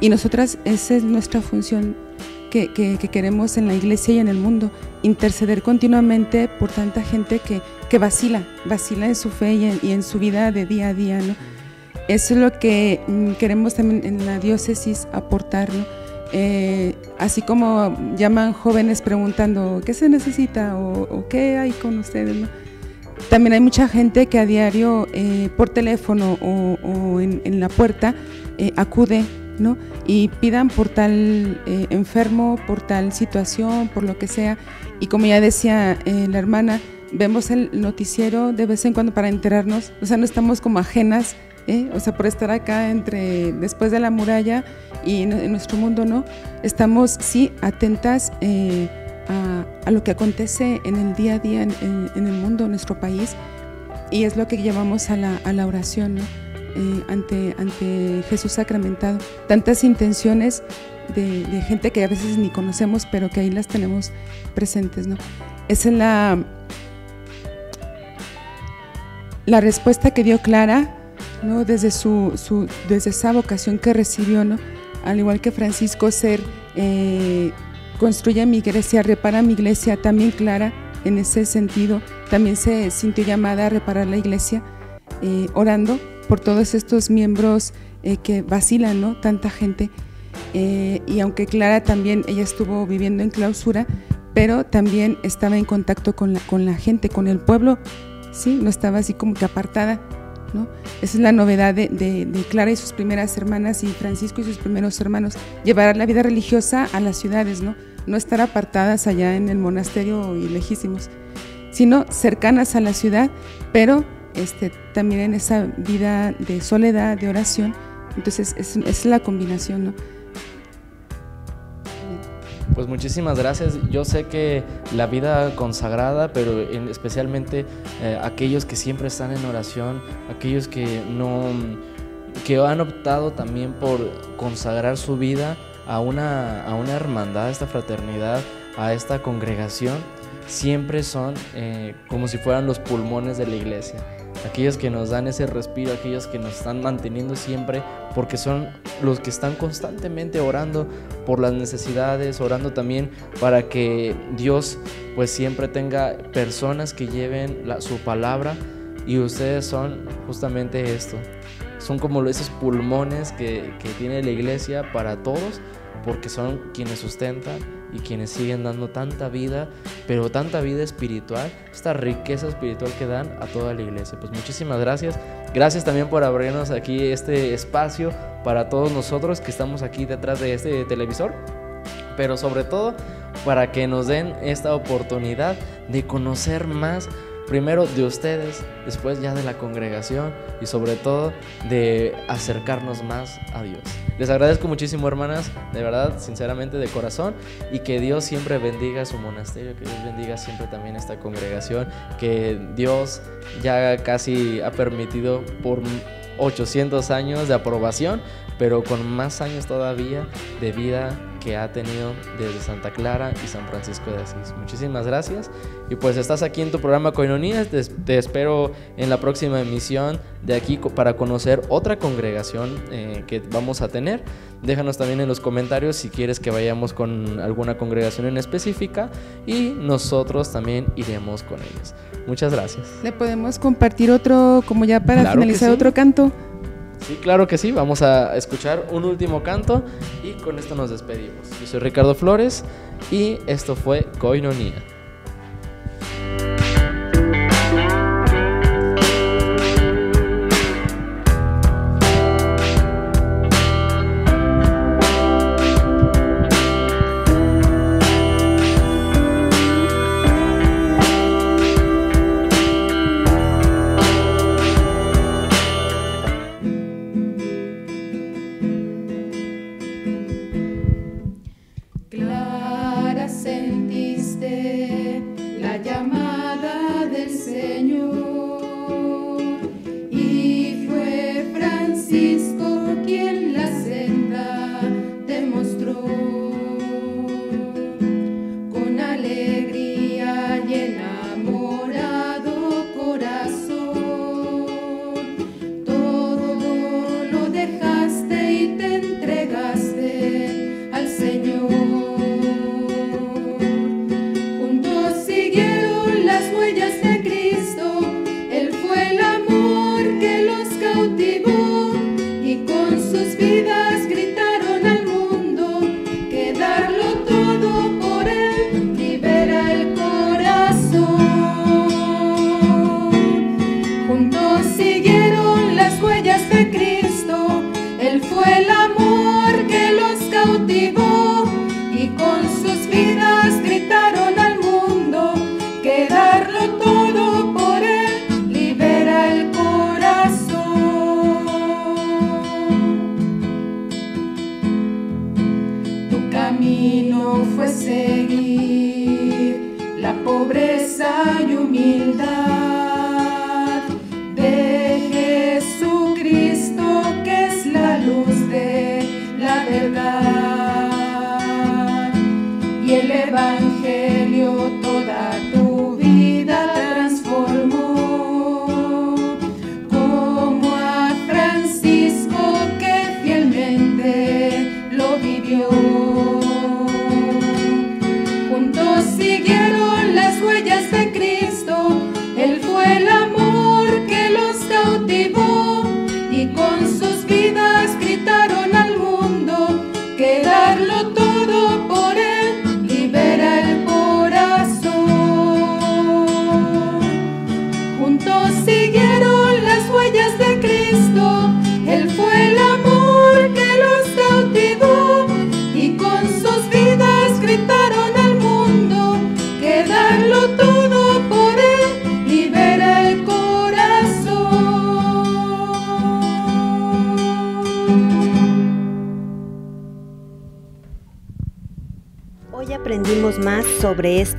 Y nosotras, esa es nuestra función, que, que, que, queremos en la iglesia y en el mundo, interceder continuamente por tanta gente que, que vacila, vacila en su fe y en, y en, su vida de día a día. ¿no? Eso es lo que mm, queremos también en la diócesis aportar. ¿no? Eh, así como llaman jóvenes preguntando qué se necesita o, o qué hay con ustedes. ¿no? También hay mucha gente que a diario eh, por teléfono o, o en, en, la puerta eh, acude ¿no? y pidan por tal eh, enfermo, por tal situación, por lo que sea. Y como ya decía eh, la hermana, vemos el noticiero de vez en cuando para enterarnos, o sea, no estamos como ajenas, ¿eh? o sea, por estar acá entre después de la muralla y en, en nuestro mundo, ¿no? Estamos, sí, atentas eh, a, a, lo que acontece en el día a día en, en, en, el mundo, en nuestro país, y es lo que llevamos a la, a la oración, ¿no? Eh, ante, ante Jesús sacramentado. Tantas intenciones de, gente que a veces ni conocemos, pero que ahí las tenemos presentes. ¿no? Esa es la, la respuesta que dio Clara ¿no? desde, su, su, desde esa vocación que recibió, ¿no? al igual que Francisco, ser eh, construye mi iglesia, repara mi iglesia, también Clara en ese sentido, también se sintió llamada a reparar la iglesia, eh, orando por todos estos miembros eh, que vacilan, ¿no? Tanta gente. Eh, y aunque Clara también, ella estuvo viviendo en clausura, pero también estaba en contacto con la, con la gente, con el pueblo, ¿sí? No estaba así como que apartada, ¿no? Esa es la novedad de, de, de, Clara y sus primeras hermanas y Francisco y sus primeros hermanos, llevar la vida religiosa a las ciudades, ¿no? No estar apartadas allá en el monasterio y lejísimos, sino cercanas a la ciudad, pero este, también en esa vida de soledad, de oración. Entonces, es, la combinación. Pues muchísimas gracias. Yo sé que la vida consagrada, pero en, especialmente eh, aquellos que siempre están en oración, aquellos que no que han optado también por consagrar su vida a una, a una hermandad, a esta fraternidad, a esta congregación, siempre son eh, como si fueran los pulmones de la iglesia aquellos que nos dan ese respiro, aquellos que nos están manteniendo siempre, porque son los que están constantemente orando por las necesidades, orando también para que Dios pues siempre tenga personas que lleven su palabra y ustedes son justamente esto. Son como esos pulmones que, que tiene la iglesia para todos porque son quienes sustentan y quienes siguen dando tanta vida, pero tanta vida espiritual, esta riqueza espiritual que dan a toda la iglesia. Pues muchísimas gracias. Gracias también por abrirnos aquí este espacio para todos nosotros que estamos aquí detrás de este televisor, pero sobre todo para que nos den esta oportunidad de conocer más primero de ustedes, después ya de la congregación y sobre todo de acercarnos más a Dios. Les agradezco muchísimo hermanas, de verdad, sinceramente, de corazón, y que Dios siempre bendiga su monasterio, que Dios bendiga siempre también esta congregación, que Dios ya casi ha permitido por 800 años de aprobación, pero con más años todavía de vida que ha tenido desde Santa Clara y San Francisco de Asís. Muchísimas gracias. Y pues estás aquí en tu programa Coinonías. Te, espero en la próxima emisión de aquí para conocer otra congregación eh, que vamos a tener. Déjanos también en los comentarios si quieres que vayamos con alguna congregación en específica y nosotros también iremos con ellos. Muchas gracias. Le podemos compartir otro, como ya para finalizar, otro canto. Sí, claro que sí. Vamos a escuchar un último canto y con esto nos despedimos. Yo soy Ricardo Flores y esto fue Coinonía.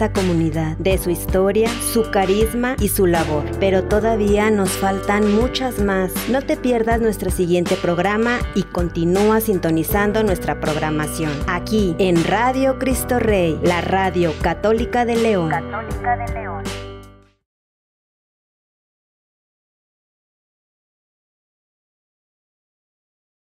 Comunidad, de su historia, su carisma y su labor. Pero todavía nos faltan muchas más. No te pierdas nuestro siguiente programa y continúa sintonizando nuestra programación aquí en Radio Cristo Rey, la radio. Católica de León.